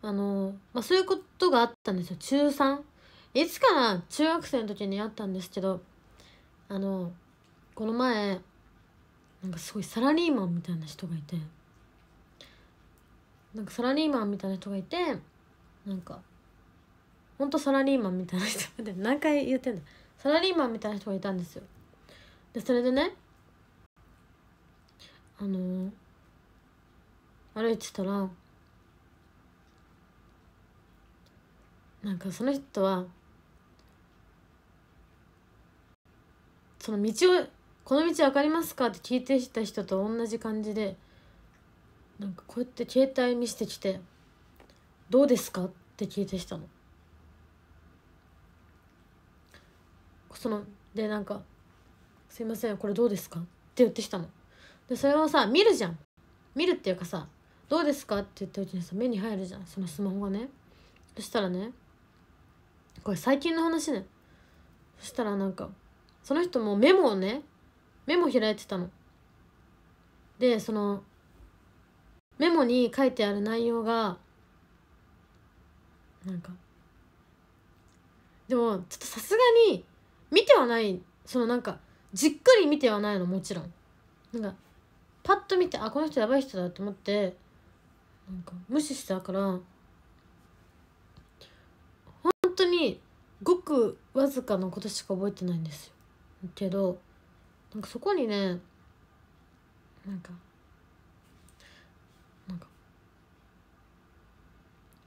あの、まあ、そういうことがあったんですよ。中3いつかな？中学生の時にあったんですけどあのこの前なんかすごいサラリーマンみたいな人がいてなんかサラリーマンみたいな人がいてなんかほんとサラリーマンみたいな人で何回言ってんだサラリーマンみたいな人がいたんですよ。でそれでねあの歩いてたらなんかその人はその道を「この道分かりますか?」って聞いてきた人と同じ感じでなんかこうやって携帯見せてきて「どうですか?」って聞いてきたの。そのでなんか「すいませんこれどうですか?」って言ってきたの。でそれをさ見るじゃん見るっていうかさどうですか?」って言ったうちにさ目に入るじゃんそのスマホがねそしたらねこれ最近の話ねそしたらなんかその人もメモをねメモ開いてたの。でそのメモに書いてある内容がなんかでもちょっとさすがに見てはないそのなんかじっくり見てはないのもちろん。なんかパッと見てあこの人やばい人だと思ってなんか無視したから本当にごくわずかのことしか覚えてないんですよ。けどなんかそこにねなんかなんか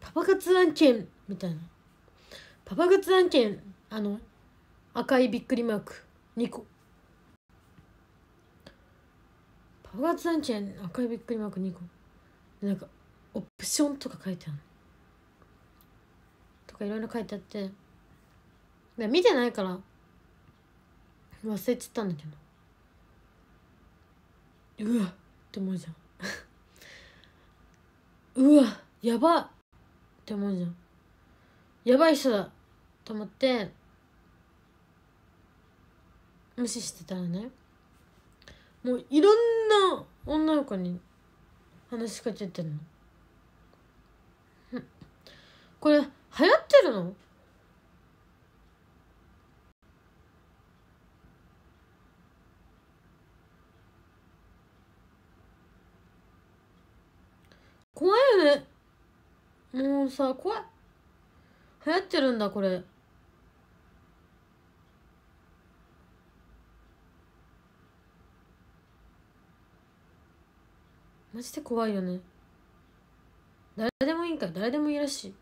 パパ活案件みたいな。パパ活案件あの赤いびっくりマーク。2個。パパ活案件赤いびっくりマーク2個。なんかオプションとか書いてある。とかいろいろ書いてあって。見てないから忘れちゃったんだけど。うわって思うじゃん。うわやば。って思うじゃん。やばい人だと思って無視してたらね。もういろんな女の子に話しかけてるの。これ流行ってるの？怖いよね。もうさ怖い。流行ってるんだこれ。マジで怖いよね。誰でもいいんか誰でもいいらし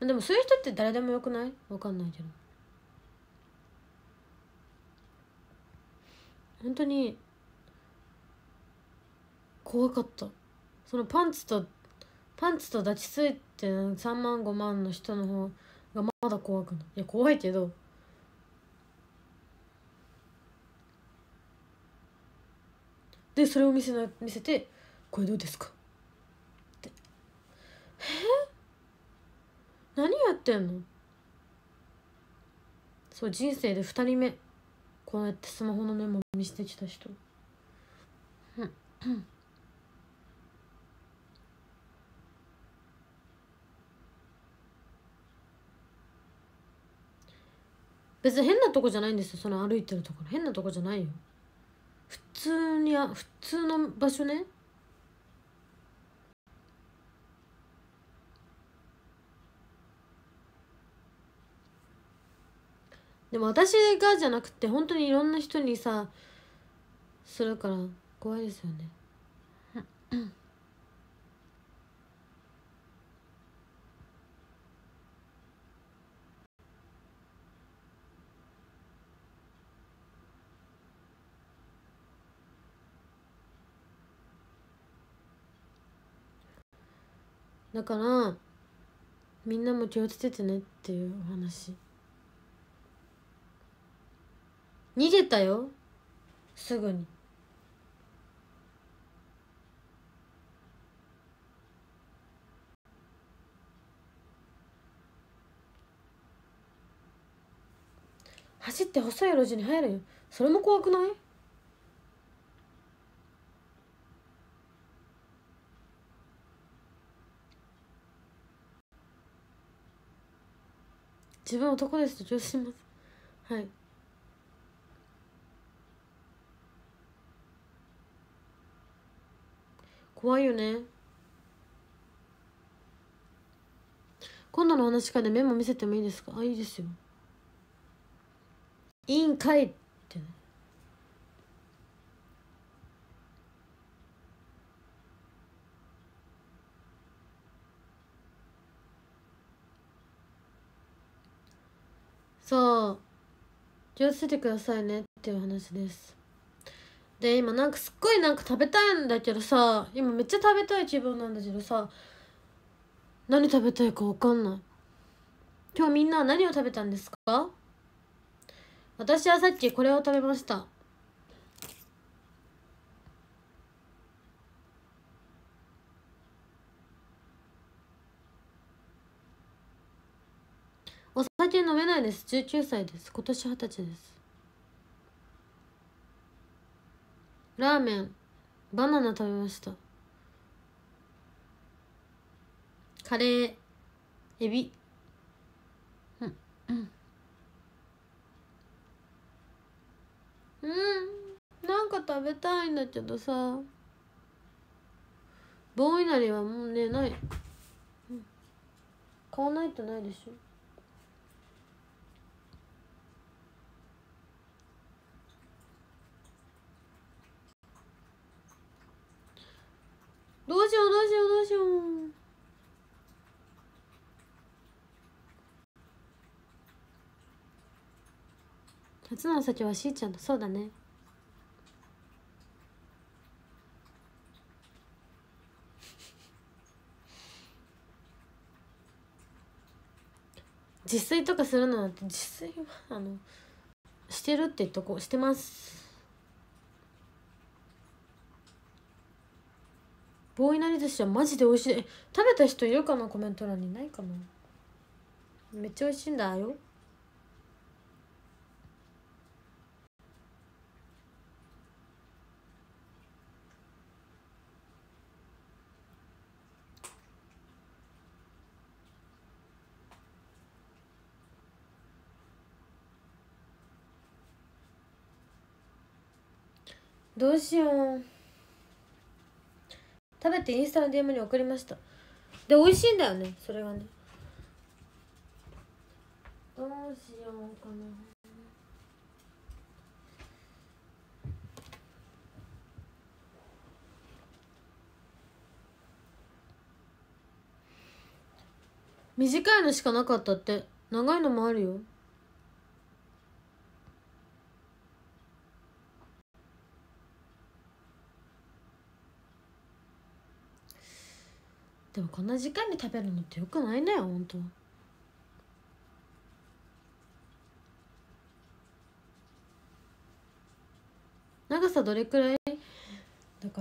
い。でもそういう人って誰でもよくない？わかんないけど。本当に怖かった。そのパンツとパンツと抱きついて3万5万の人の方がまだ怖くない。いや怖いけど。でそれを見せな見せて「これどうですか?」って「え？何やってんの?」そう人生で2人目。こうやってスマホのメモ見せてきた人。うん。別に変なとこじゃないんですよ。その歩いてるところ。変なとこじゃないよ。普通にあ普通の場所ね。でも私がじゃなくて本当にいろんな人にさするから怖いですよね。だからみんなも気をつけてねっていうお話。逃げたよ。すぐに。走って細い路地に入るよ。それも怖くない？自分男ですと調子します。はい。怖いよね。今度の話会でメモ見せてもいいですか？あいいですよ。委員会ってねそう。気をつけてくださいねっていう話です。で今なんかすっごいなんか食べたいんだけどさ今めっちゃ食べたい気分なんだけどさ何食べたいか分かんない。今日みんなは何を食べたんですか？私はさっきこれを食べました。お酒飲めないです。19歳です。今年二十歳です。ラーメン。バナナ食べました。カレー。エビ。うん。うん。うん。なんか食べたいんだけどさ。棒稲荷はもうねない、うん、買わないとないでしょ。どうしようどうしようどうしよう。初の先はしーちゃんだそうだね。自炊とかするのは自炊はあのしてるってとこしてます。棒いなり寿司はマジで美味しい。食べた人いるかな？コメント欄に。ないかな？めっちゃ美味しいんだよ。どうしよう。食べてインスタの DM に送りました。で美味しいんだよね。それがね。どうしようかな。短いのしかなかったって。長いのもあるよ。でもこんな時間に食べるのってよくないね本当。長さどれくらい？だか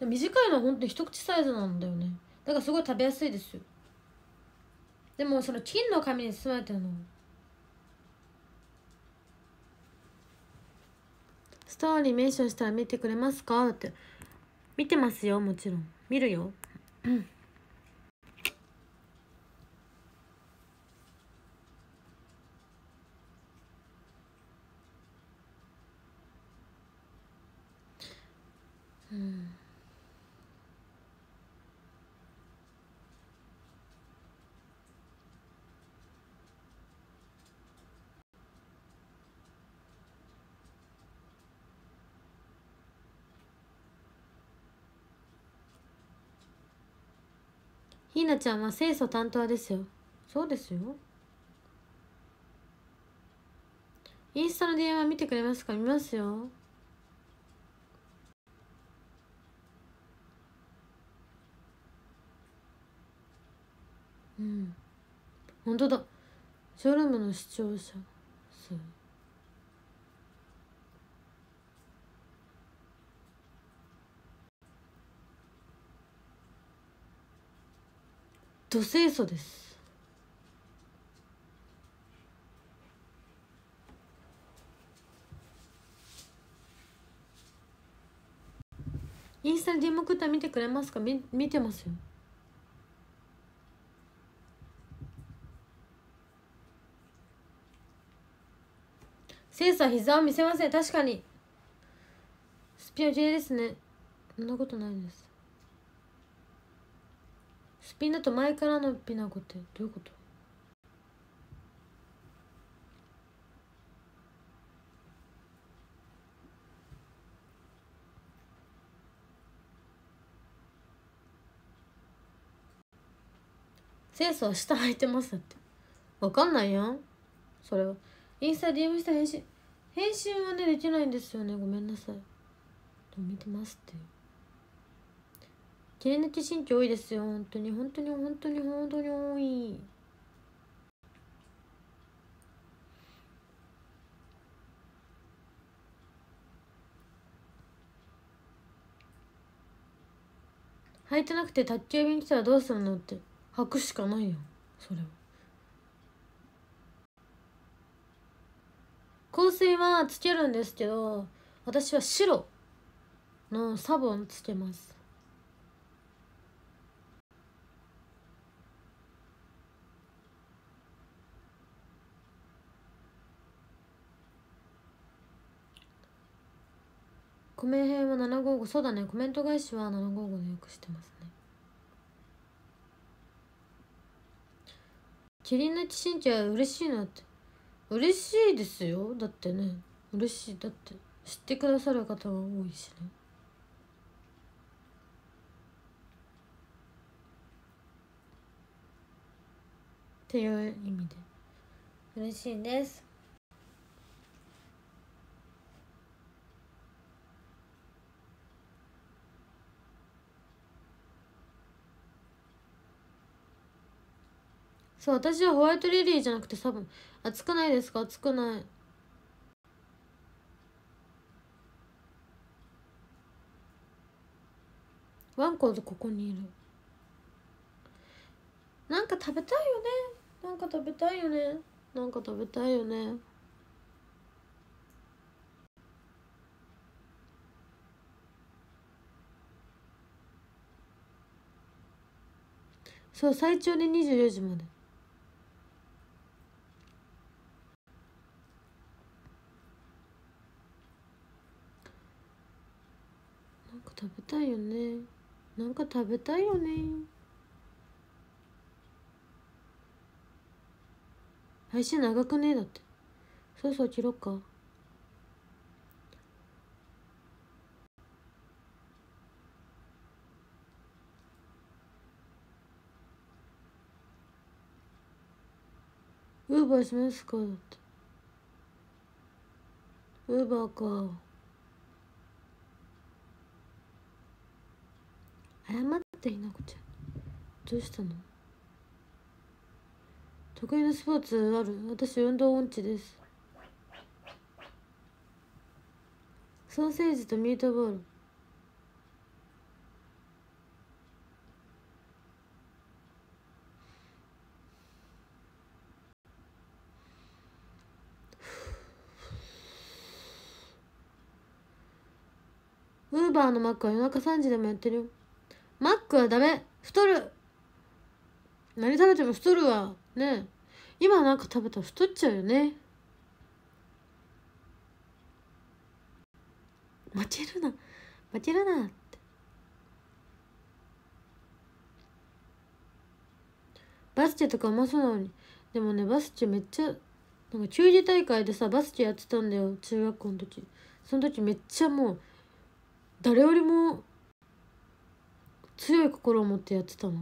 ら短いのは本当に一口サイズなんだよね。だからすごい食べやすいですよ。でもその金の紙に包まれてるの。ストーリーメンションしたら見てくれますか？って。見てますよもちろん。見るよ。うん。うん。ひなちゃんは清楚担当ですよ。そうですよ。インスタの DM 見てくれますか？見ますよ。うん。本当だ。ショールームの視聴者数。土清楚です。インスタに DM 送ったら見てくれますか？み見てますよ。センサー膝を見せません。確かに。スピア綺麗ですね。そんなことないです。スピンだと前からのピナコってどういうこと？清楚は下履いてますだって。わかんないやん。それは。インスタ DM した返信。返信はねできないんですよね。ごめんなさい。でも見てますって。切り抜き新規多いですよ。本当に。本当に。本当に。本当に多い。履いてなくて宅急便来たらどうするのって。履くしかないよ。それは。香水はつけるんですけど私は白のサボンつけます。米編は755そうだね。コメント返しは755でよくしてますね。キリンの一神経は嬉しいなって嬉しいですよ。だってね。嬉しい。だって。知ってくださる方は多いしね。っていう意味で。嬉しいです。そう私はホワイトリリーじゃなくて多分熱くないですか？熱くない。ワンコーズここにいる。なんか食べたいよね。なんか食べたいよね。なんか食べたいよね。そう最長で24時までなんか食べたいよね。なんか食べたいよね。配信長くね？えだって。そろそろ切ろっか。ウーバーしますか？だって。ウーバーか。謝ってひなこちゃ。んどうしたの？得意なスポーツある？私運動音痴です。ソーセージとミートボール。ウーバーのマックは夜中3時でもやってるよ。マックはダメ。太る。何食べても太るわ。ね。今なんか食べたら太っちゃうよね。負けるな。負けるなって。バスケとかうまそうなのに。でもねバスケめっちゃなんか球技大会でさバスケやってたんだよ。中学校の時。その時めっちゃもう誰よりも強い心を持ってやってたの？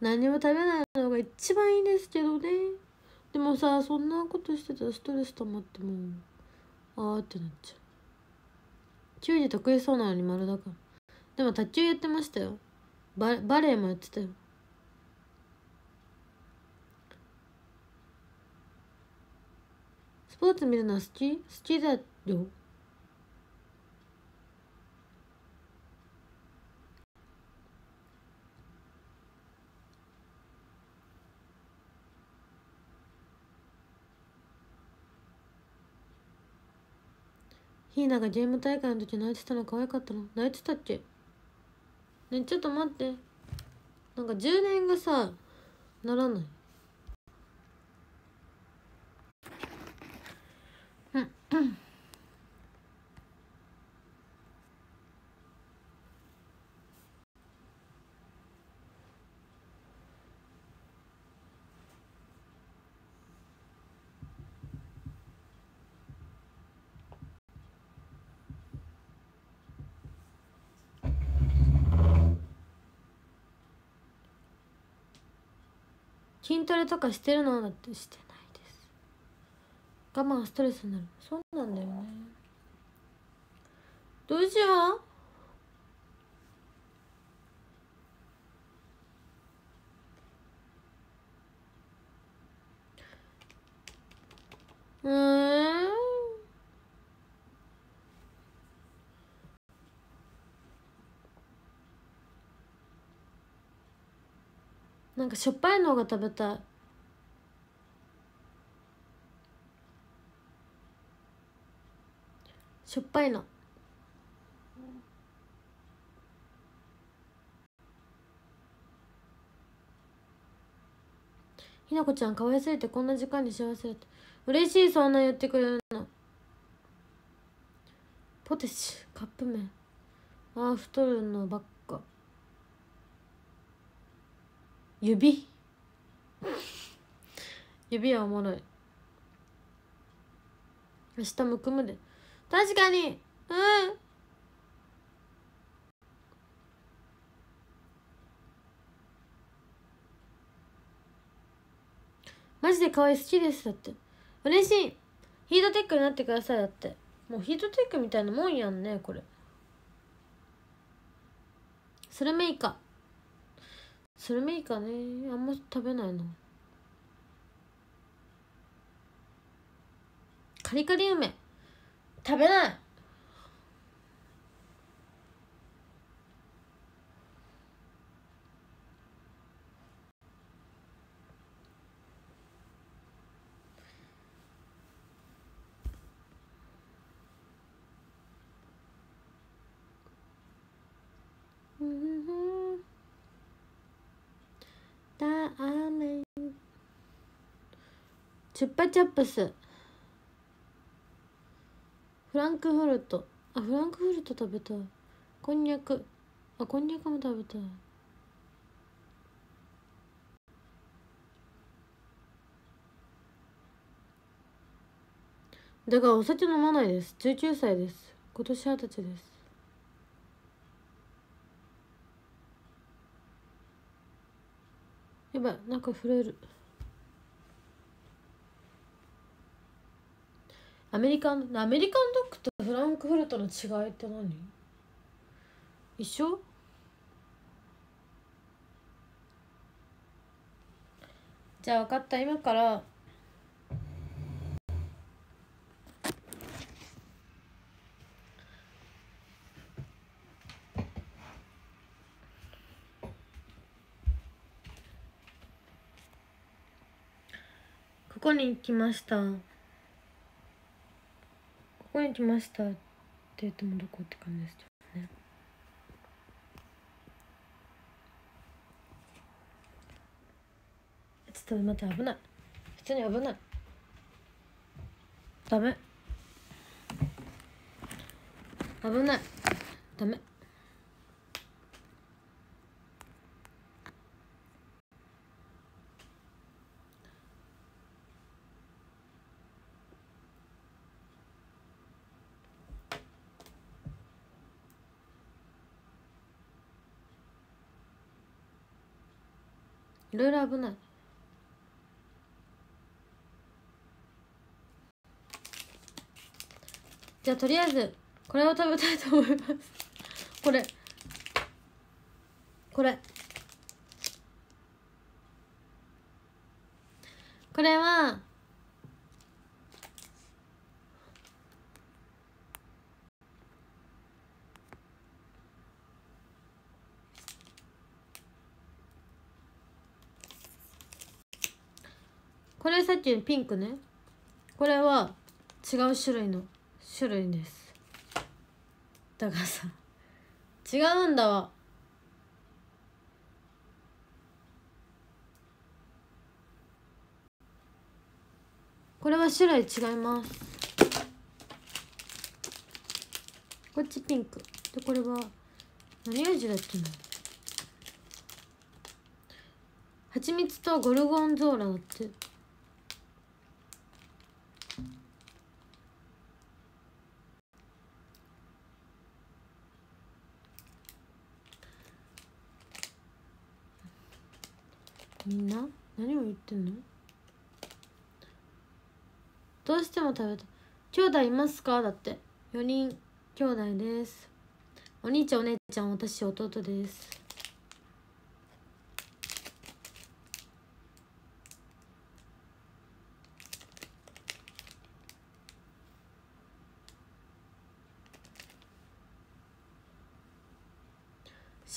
何も食べないのが一番いいですけどね。でもさそんなことしてたらストレス溜まってもあーってなっちゃう。球技得意そうなのに丸だから。でも卓球やってましたよ。ババレエもやってたよスポーツ見るの好き？好きだよ。ひーながゲーム大会の時泣いてたの可愛かったの。泣いてたっけ？ねちょっと待って。なんか10年がさならない。筋トレとかしてるのだってしてないです。我慢ストレスになる。そうなんだよね。どうしよう。うーん。なんかしょっぱいのが食べたい。しょっぱいの。ひなこちゃん可愛すぎてこんな時間に幸せだって嬉しいそんな言ってくれるの。ポテチカップ麺。ああ太るのばっか指。指はおもろい。明日むくむで。確かに。うん。マジで可愛い好きですだって。嬉しい。ヒートテックになってくださいだって。もうヒートテックみたいなもんやんねこれ。スルメイカ。スルメイカね。あんま食べないの。カリカリ梅。食べない。チュッパチャップス。フランクフルト。あフランクフルト食べたい。こんにゃく。あこんにゃくも食べたい。だからお酒飲まないです。19歳です。今年二十歳です。やばい。なんか震える。アメリカンアメリカンドッグとフランクフルトの違いって何？一緒？じゃあ分かった。今からここに来ました。ここに来ましたって言ってもどこって感じですねちょっと待って危ない。普通に危ない。ダメ。危ない。ダメ。いろいろ危ない。じゃあとりあえずこれを食べたいと思います。これ。これ。これはこれさっきのピンクね。これは違う種類の種類です。だからさ違うんだわ。これは種類違います。こっちピンク。でこれは何味だっけな。蜂蜜とゴルゴンゾーラだって。みんな？何を言ってんの？どうしても食べた兄弟いますか？だって。4人。兄弟です。お兄ちゃんお姉ちゃん私弟です。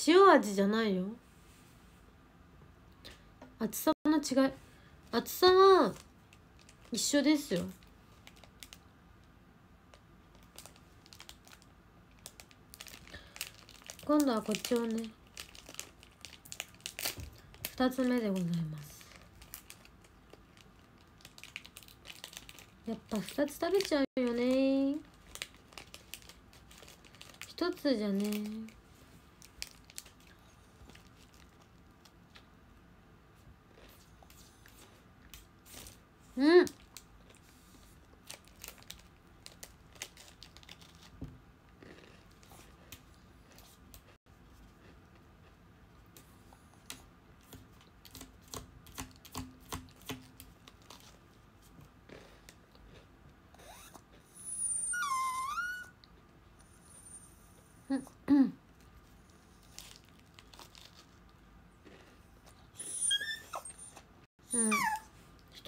塩味じゃないよ。厚さの違い。厚さは一緒ですよ。今度はこっちをね。二つ目でございます。やっぱ二つ食べちゃうよね。一つじゃね。うん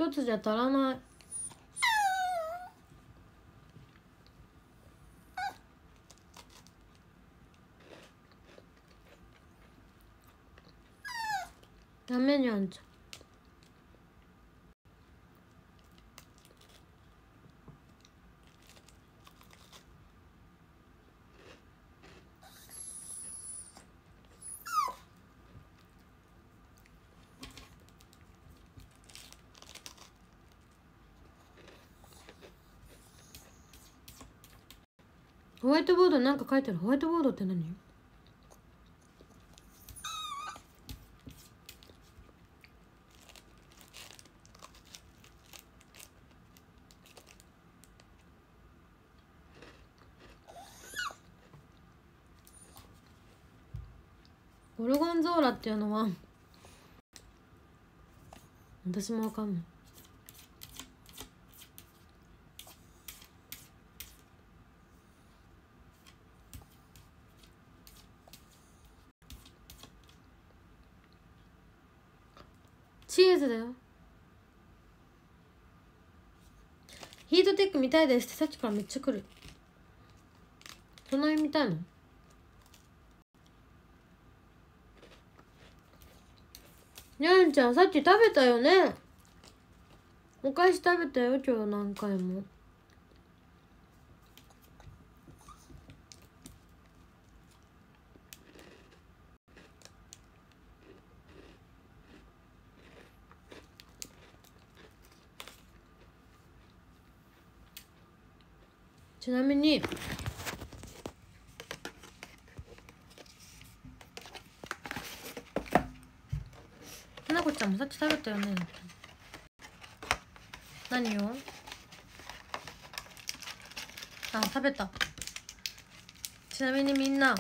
一つじゃ足らない。ダメにゃんちゃん。トボードに何か書いてある。ホワイトボードって何？ゴルゴンゾーラっていうのは。私もわかんないチーズだよヒートテック見たいですってさっきからめっちゃ来る。そんなに見たいの？にゃんちゃんさっき食べたよね。お菓子食べたよ今日何回も。ちなみになこちゃんもさっき食べたよね？何を？あ食べた。ちなみにみんな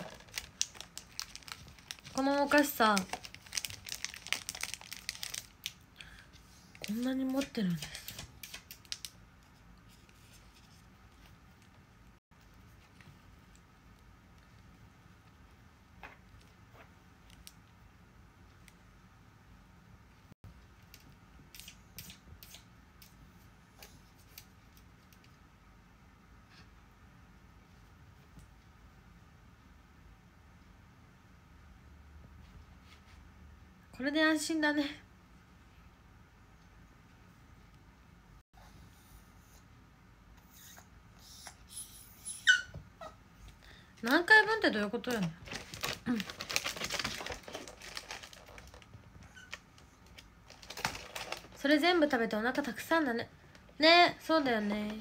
このお菓子さこんなに持ってるんです。これで安心だね。何回分ってどういうことよね？うん。それ全部食べてお腹たくさんだね。ねそうだよね。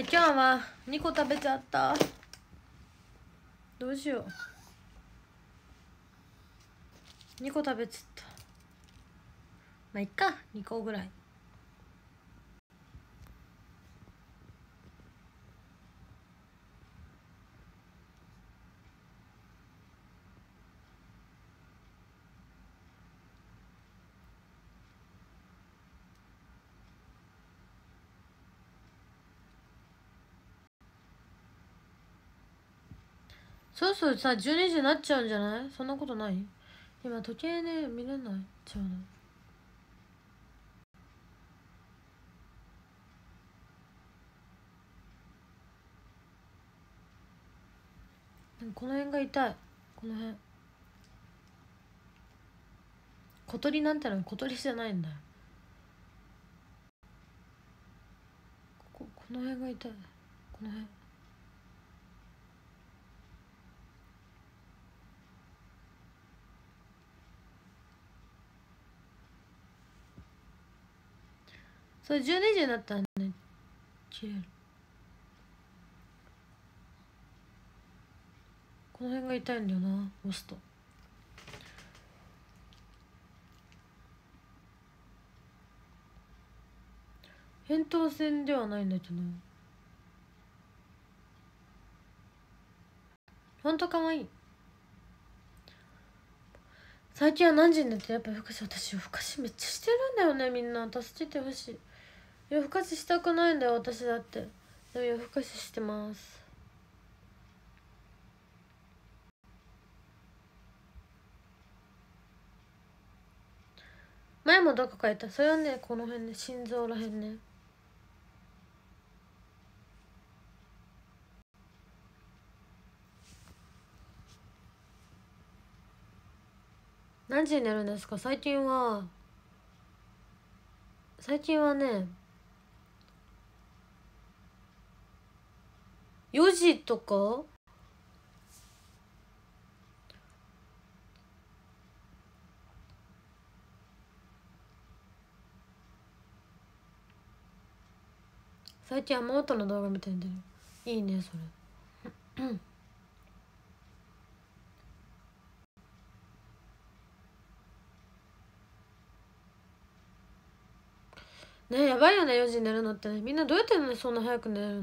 で今日は2個食べちゃった？どうしよう。2個食べちゃった。まあいっか。2個ぐらい。そうそうさ12時になっちゃうんじゃない？そんなことない？今時計ね見れない。ちゃうの。この辺が痛い。この辺。小鳥なんてのは小鳥じゃないんだよ。こここの辺が痛い。この辺。それ12時になったらね。切れる。この辺が痛いんだよな押すと扁桃腺ではないんだけど。ほんとかわいい。最近は何時に寝てやっぱ夜更かし私夜更かしめっちゃしてるんだよね。みんな助けてほしい。夜更かししたくないんだよ私だって。でも夜更かししてます。前もどこかいた。それはねこの辺ね。心臓らへんね。何時に寝るんですか？最近は。最近はね4時とか？最近山本の動画見てるんだよ。いいねそれ。ねやばいよね4時に寝るのってね。みんなどうやってそんな早く寝れるの？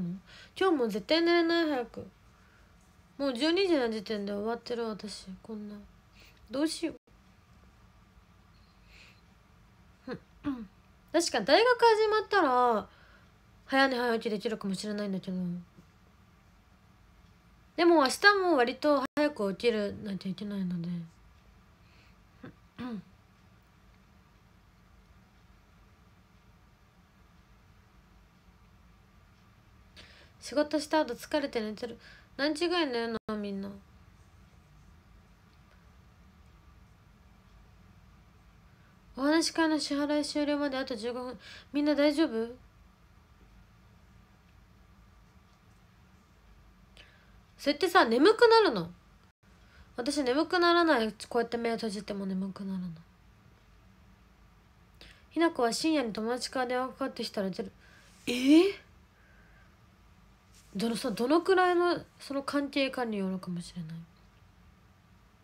今日も絶対寝れない早く。もう12時の時点で終わってる私。こんな。どうしよう。確か大学始まったら早寝早起きできるかもしれないんだけど。でも明日も割と早く起きるなきゃいけないので。うん仕事した後疲れて寝てる。何時ぐらい寝るのみんな。お話し会の支払い終了まであと15分。みんな大丈夫？それってさ眠くなるの？私眠くならない。こうやって目を閉じても眠くならない。ひな子は深夜に友達から電話かかってきたら出る。えー、どのさどのくらいのその関係かによるかもしれない。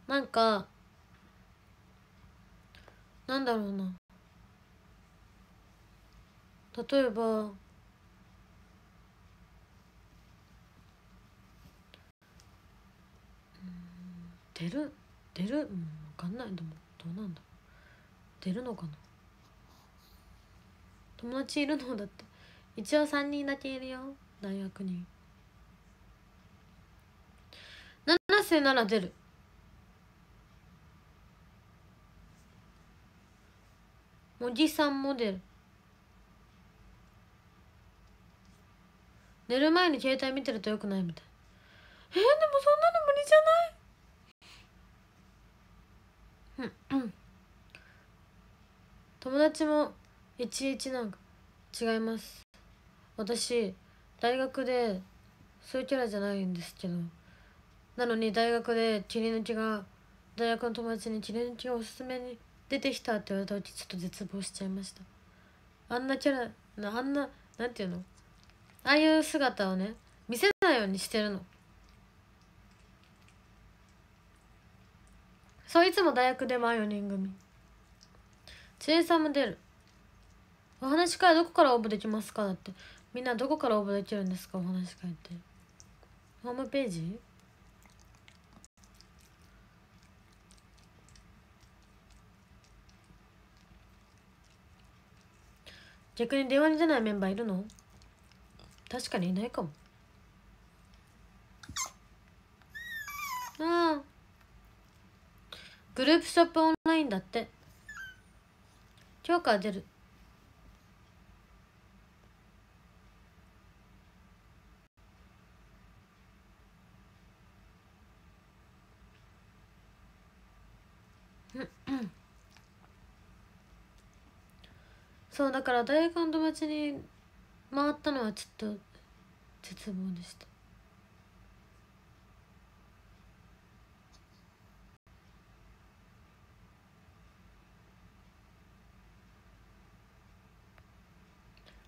なんかなんだろうな。例えばうん出る出る？うん分かんない。でもどうなんだ出るのかな。友達いるの？だって。一応3人だけいるよ。大学に。七瀬なら出る。おじさんも出る。寝る前に携帯見てるとよくないみたい。えー、でもそんなの無理じゃない？友達も11なんか違います。私大学でそういうキャラじゃないんですけど。なのに大学で切り抜きが大学の友達に切り抜きがおすすめに出てきたって言われた時ちょっと絶望しちゃいました。あんなキャラあんななんていうの？ああいう姿をね見せないようにしてるの。そういつも大学でも4人組。千恵さんも出る。お話会どこから応募できますか？だって。みんなどこから応募できるんですか？お話会って。ホームページ？逆に電話に出ないメンバーいるの？確かにいないかも。うん。グループショップオンラインだって。今日から出る。そうだから大学の友達に回ったのはちょっと絶望でした。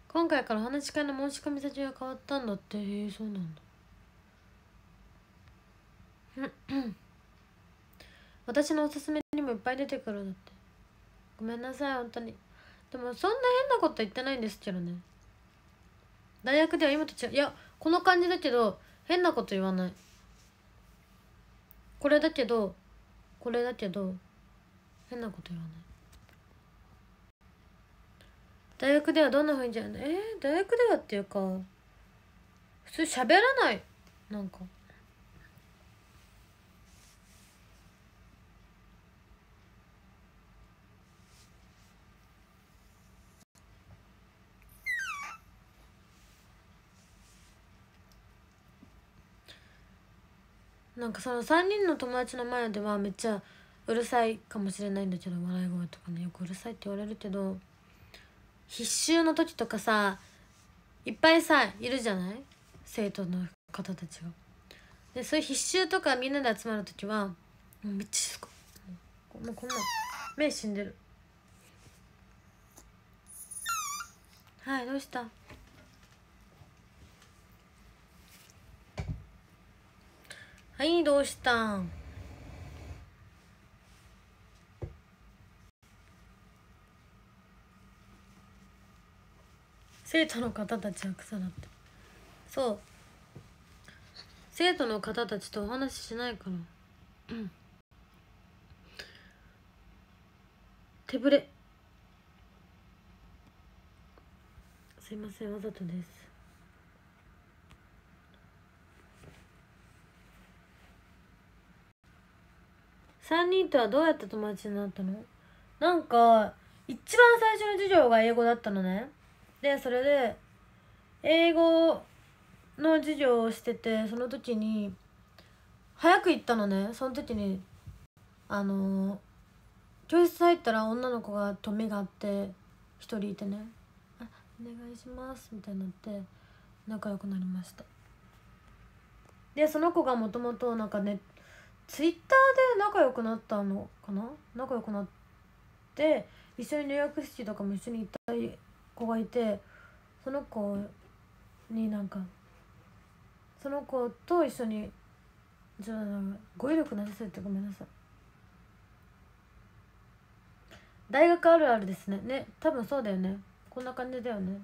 今回から話し会の申し込み先が変わったんだって。へえそうなんだ。私のおすすめにもいっぱい出てくるんだって。ごめんなさい本当に。でもそんな変なこと言ってないんですけどね。大学では今と違う。いやこの感じだけど変なこと言わない。これだけどこれだけど変なこと言わない。大学ではどんなふうにじゃないえー、大学ではっていうか普通喋らない。なんか。なんかその3人の友達の前ではめっちゃうるさいかもしれないんだけど笑い声とかねよくうるさいって言われるけど必修の時とかさいっぱいさいるじゃない？生徒の方たちが。でそういう必修とかみんなで集まる時はもうめっちゃ静かもうこんな目死んでる。はいどうした？はいどうしたん？生徒の方たちは草だって。そう。生徒の方たちとお話ししないから。うん。手ぶれ。すいませんわざとです。3人とはどうやって友達になったの？なんか一番最初の授業が英語だったのね。でそれで英語の授業をしててその時に早く行ったのね。その時にあの教室入ったら女の子がと目があって一人いてね「あお願いします」みたいになって仲良くなりました。でその子がもともとなんかねツイッターで仲良くなったのかな？仲良くなって一緒に入学式とかも一緒に行った子がいてその子になんかその子と一緒にじゃあ語彙力なさそうってごめんなさい。大学あるあるですね。ね多分そうだよね。こんな感じだよね。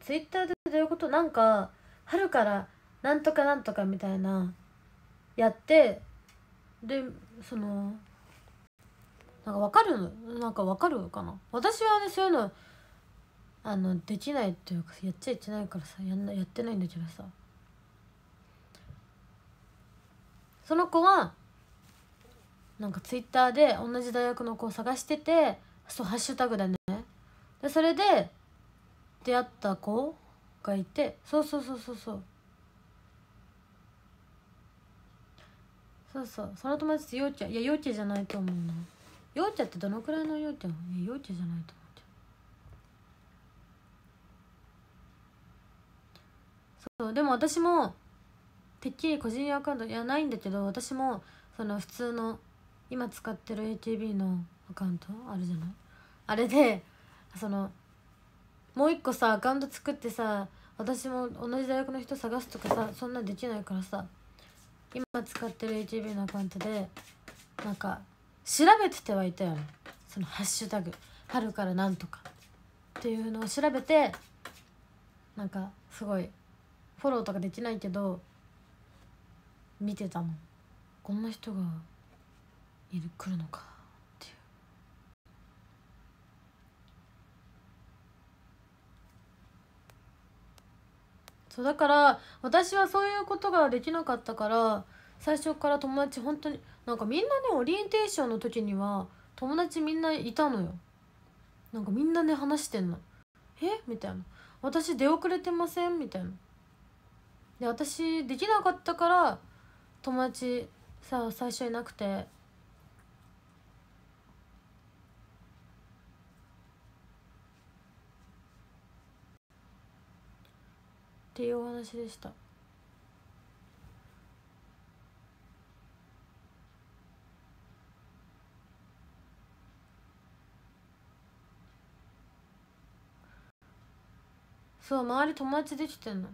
ツイッターでどういうこと？なんか春からなんとかなんとかみたいなやってでそのなんか分かるの？なんか分かるかな？私はねそういうのあのできないっていうかやっちゃいけないからさやんなやってないんだけどさ。その子はなんかツイッターで同じ大学の子を探しててそうハッシュタグでね。でそれで出会った子がいてそうそうそうそうそう。そうそう。その友達って幼稚いや幼稚じゃないと思うな。幼稚ってどのくらいの幼稚いや幼稚じゃないと思うそうでも私もてっきり個人アカウントいやないんだけど私もその普通の今使ってる AKB のアカウントあるじゃない？あれでそのもう一個さアカウント作ってさ私も同じ大学の人探すとかさそんなできないからさ今使ってる AKB のアカウントでなんか調べててはいたよね。そのハッシュタグ「春からなんとか」っていうのを調べてなんかすごいフォローとかできないけど見てたのこんな人がいる来るのかっていうそうだから私はそういうことができなかったから最初から友達本当になんかみんなねオリエンテーションの時には友達みんないたのよ。なんかみんなね話してんの。え？みたいな。私出遅れてません？みたいな。で私できなかったから友達さ最初いなくて。っていうお話でした。そう周り友達できてんの。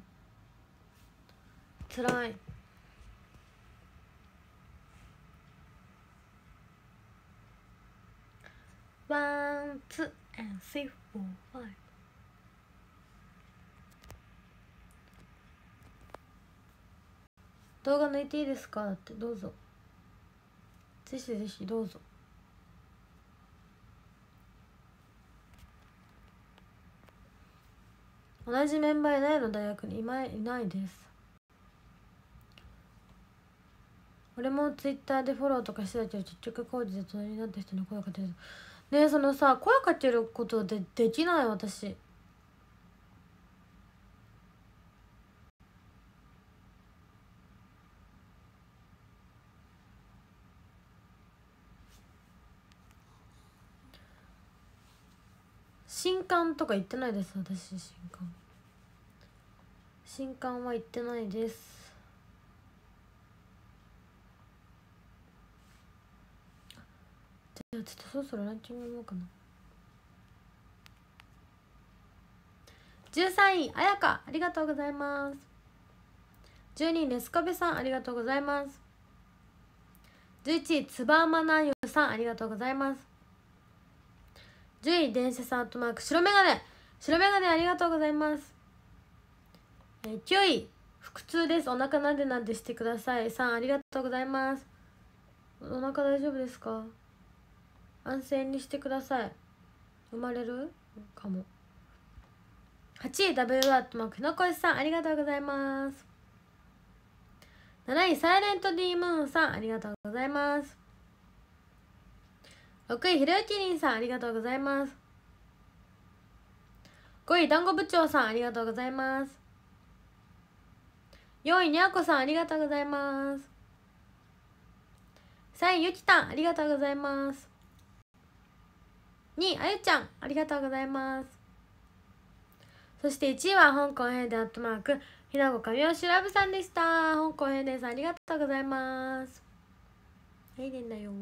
つらい。ワンツーエンスリーフォーファイ動画抜いていいですか？ってどうぞ。ぜひぜひどうぞ。同じメンバーいないの大学に今いないです。俺もツイッターでフォローとかしてたけど結局工事で隣になった人に声かける。ねえそのさ声かけることでできない私新刊とか行ってないです私新刊。新刊は行ってないです。じゃあちょっとそろそろランキング読もうかな。13位あやかありがとうございます。12レスカベさんありがとうございます。11つばまなゆさんありがとうございます。10位電車さんアットマーク白メガネ。白メガネありがとうございます、9位腹痛です。お腹なでなでしてください。さんありがとうございます。お腹大丈夫ですか？安静にしてください。生まれる？かも。8位 W アットマークのこしさんありがとうございます。7位サイレント D ムーンさんありがとうございます。6位ひろゆきりんさんありがとうございます。5位団子部長さんありがとうございます。4位にゃこさんありがとうございます。3位ゆきたんありがとうございます。2位あゆちゃんありがとうございます。そして1位は香港ヘイデアットマークひなごかみおしラブさんでした。香港ヘイデさんありがとうございます。ヘイデンだよ。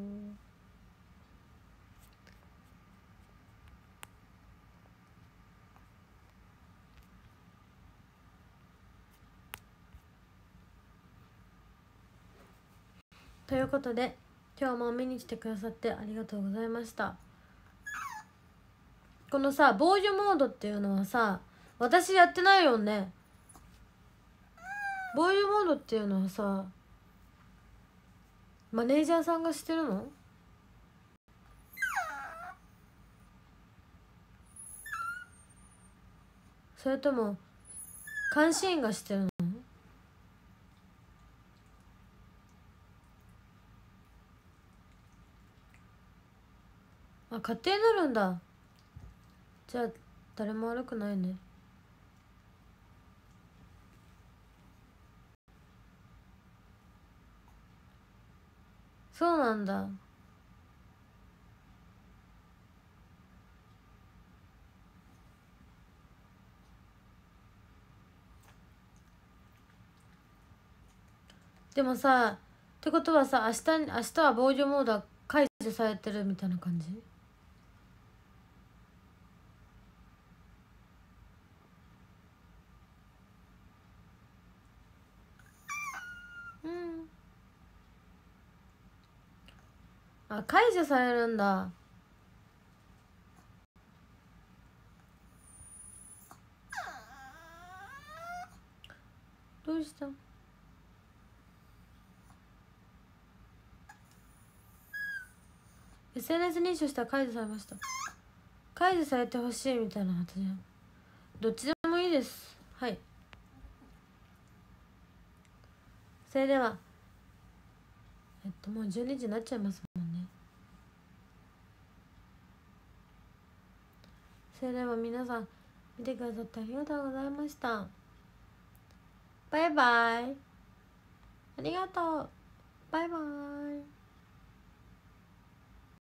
ということで今日も見に来てくださってありがとうございました。このさ防除モードっていうのはさ私やってないよね。防御モードっていうのはさマネージャーさんがしてるの？それとも監視員がしてるの？あ勝手になるんだ。じゃあ誰も悪くないね。そうなんだ。でもさってことはさ明日明日は防除モードは解除されてるみたいな感じうんあ解除されるんだ。どうした？SNS 認証したら解除されました。解除されてほしいみたいな発言どっちでもいいです。はい。それではえっともう12時になっちゃいますもんねそれでは皆さん見てくださってありがとうございました。バイバイ。ありがとう。バイバイ。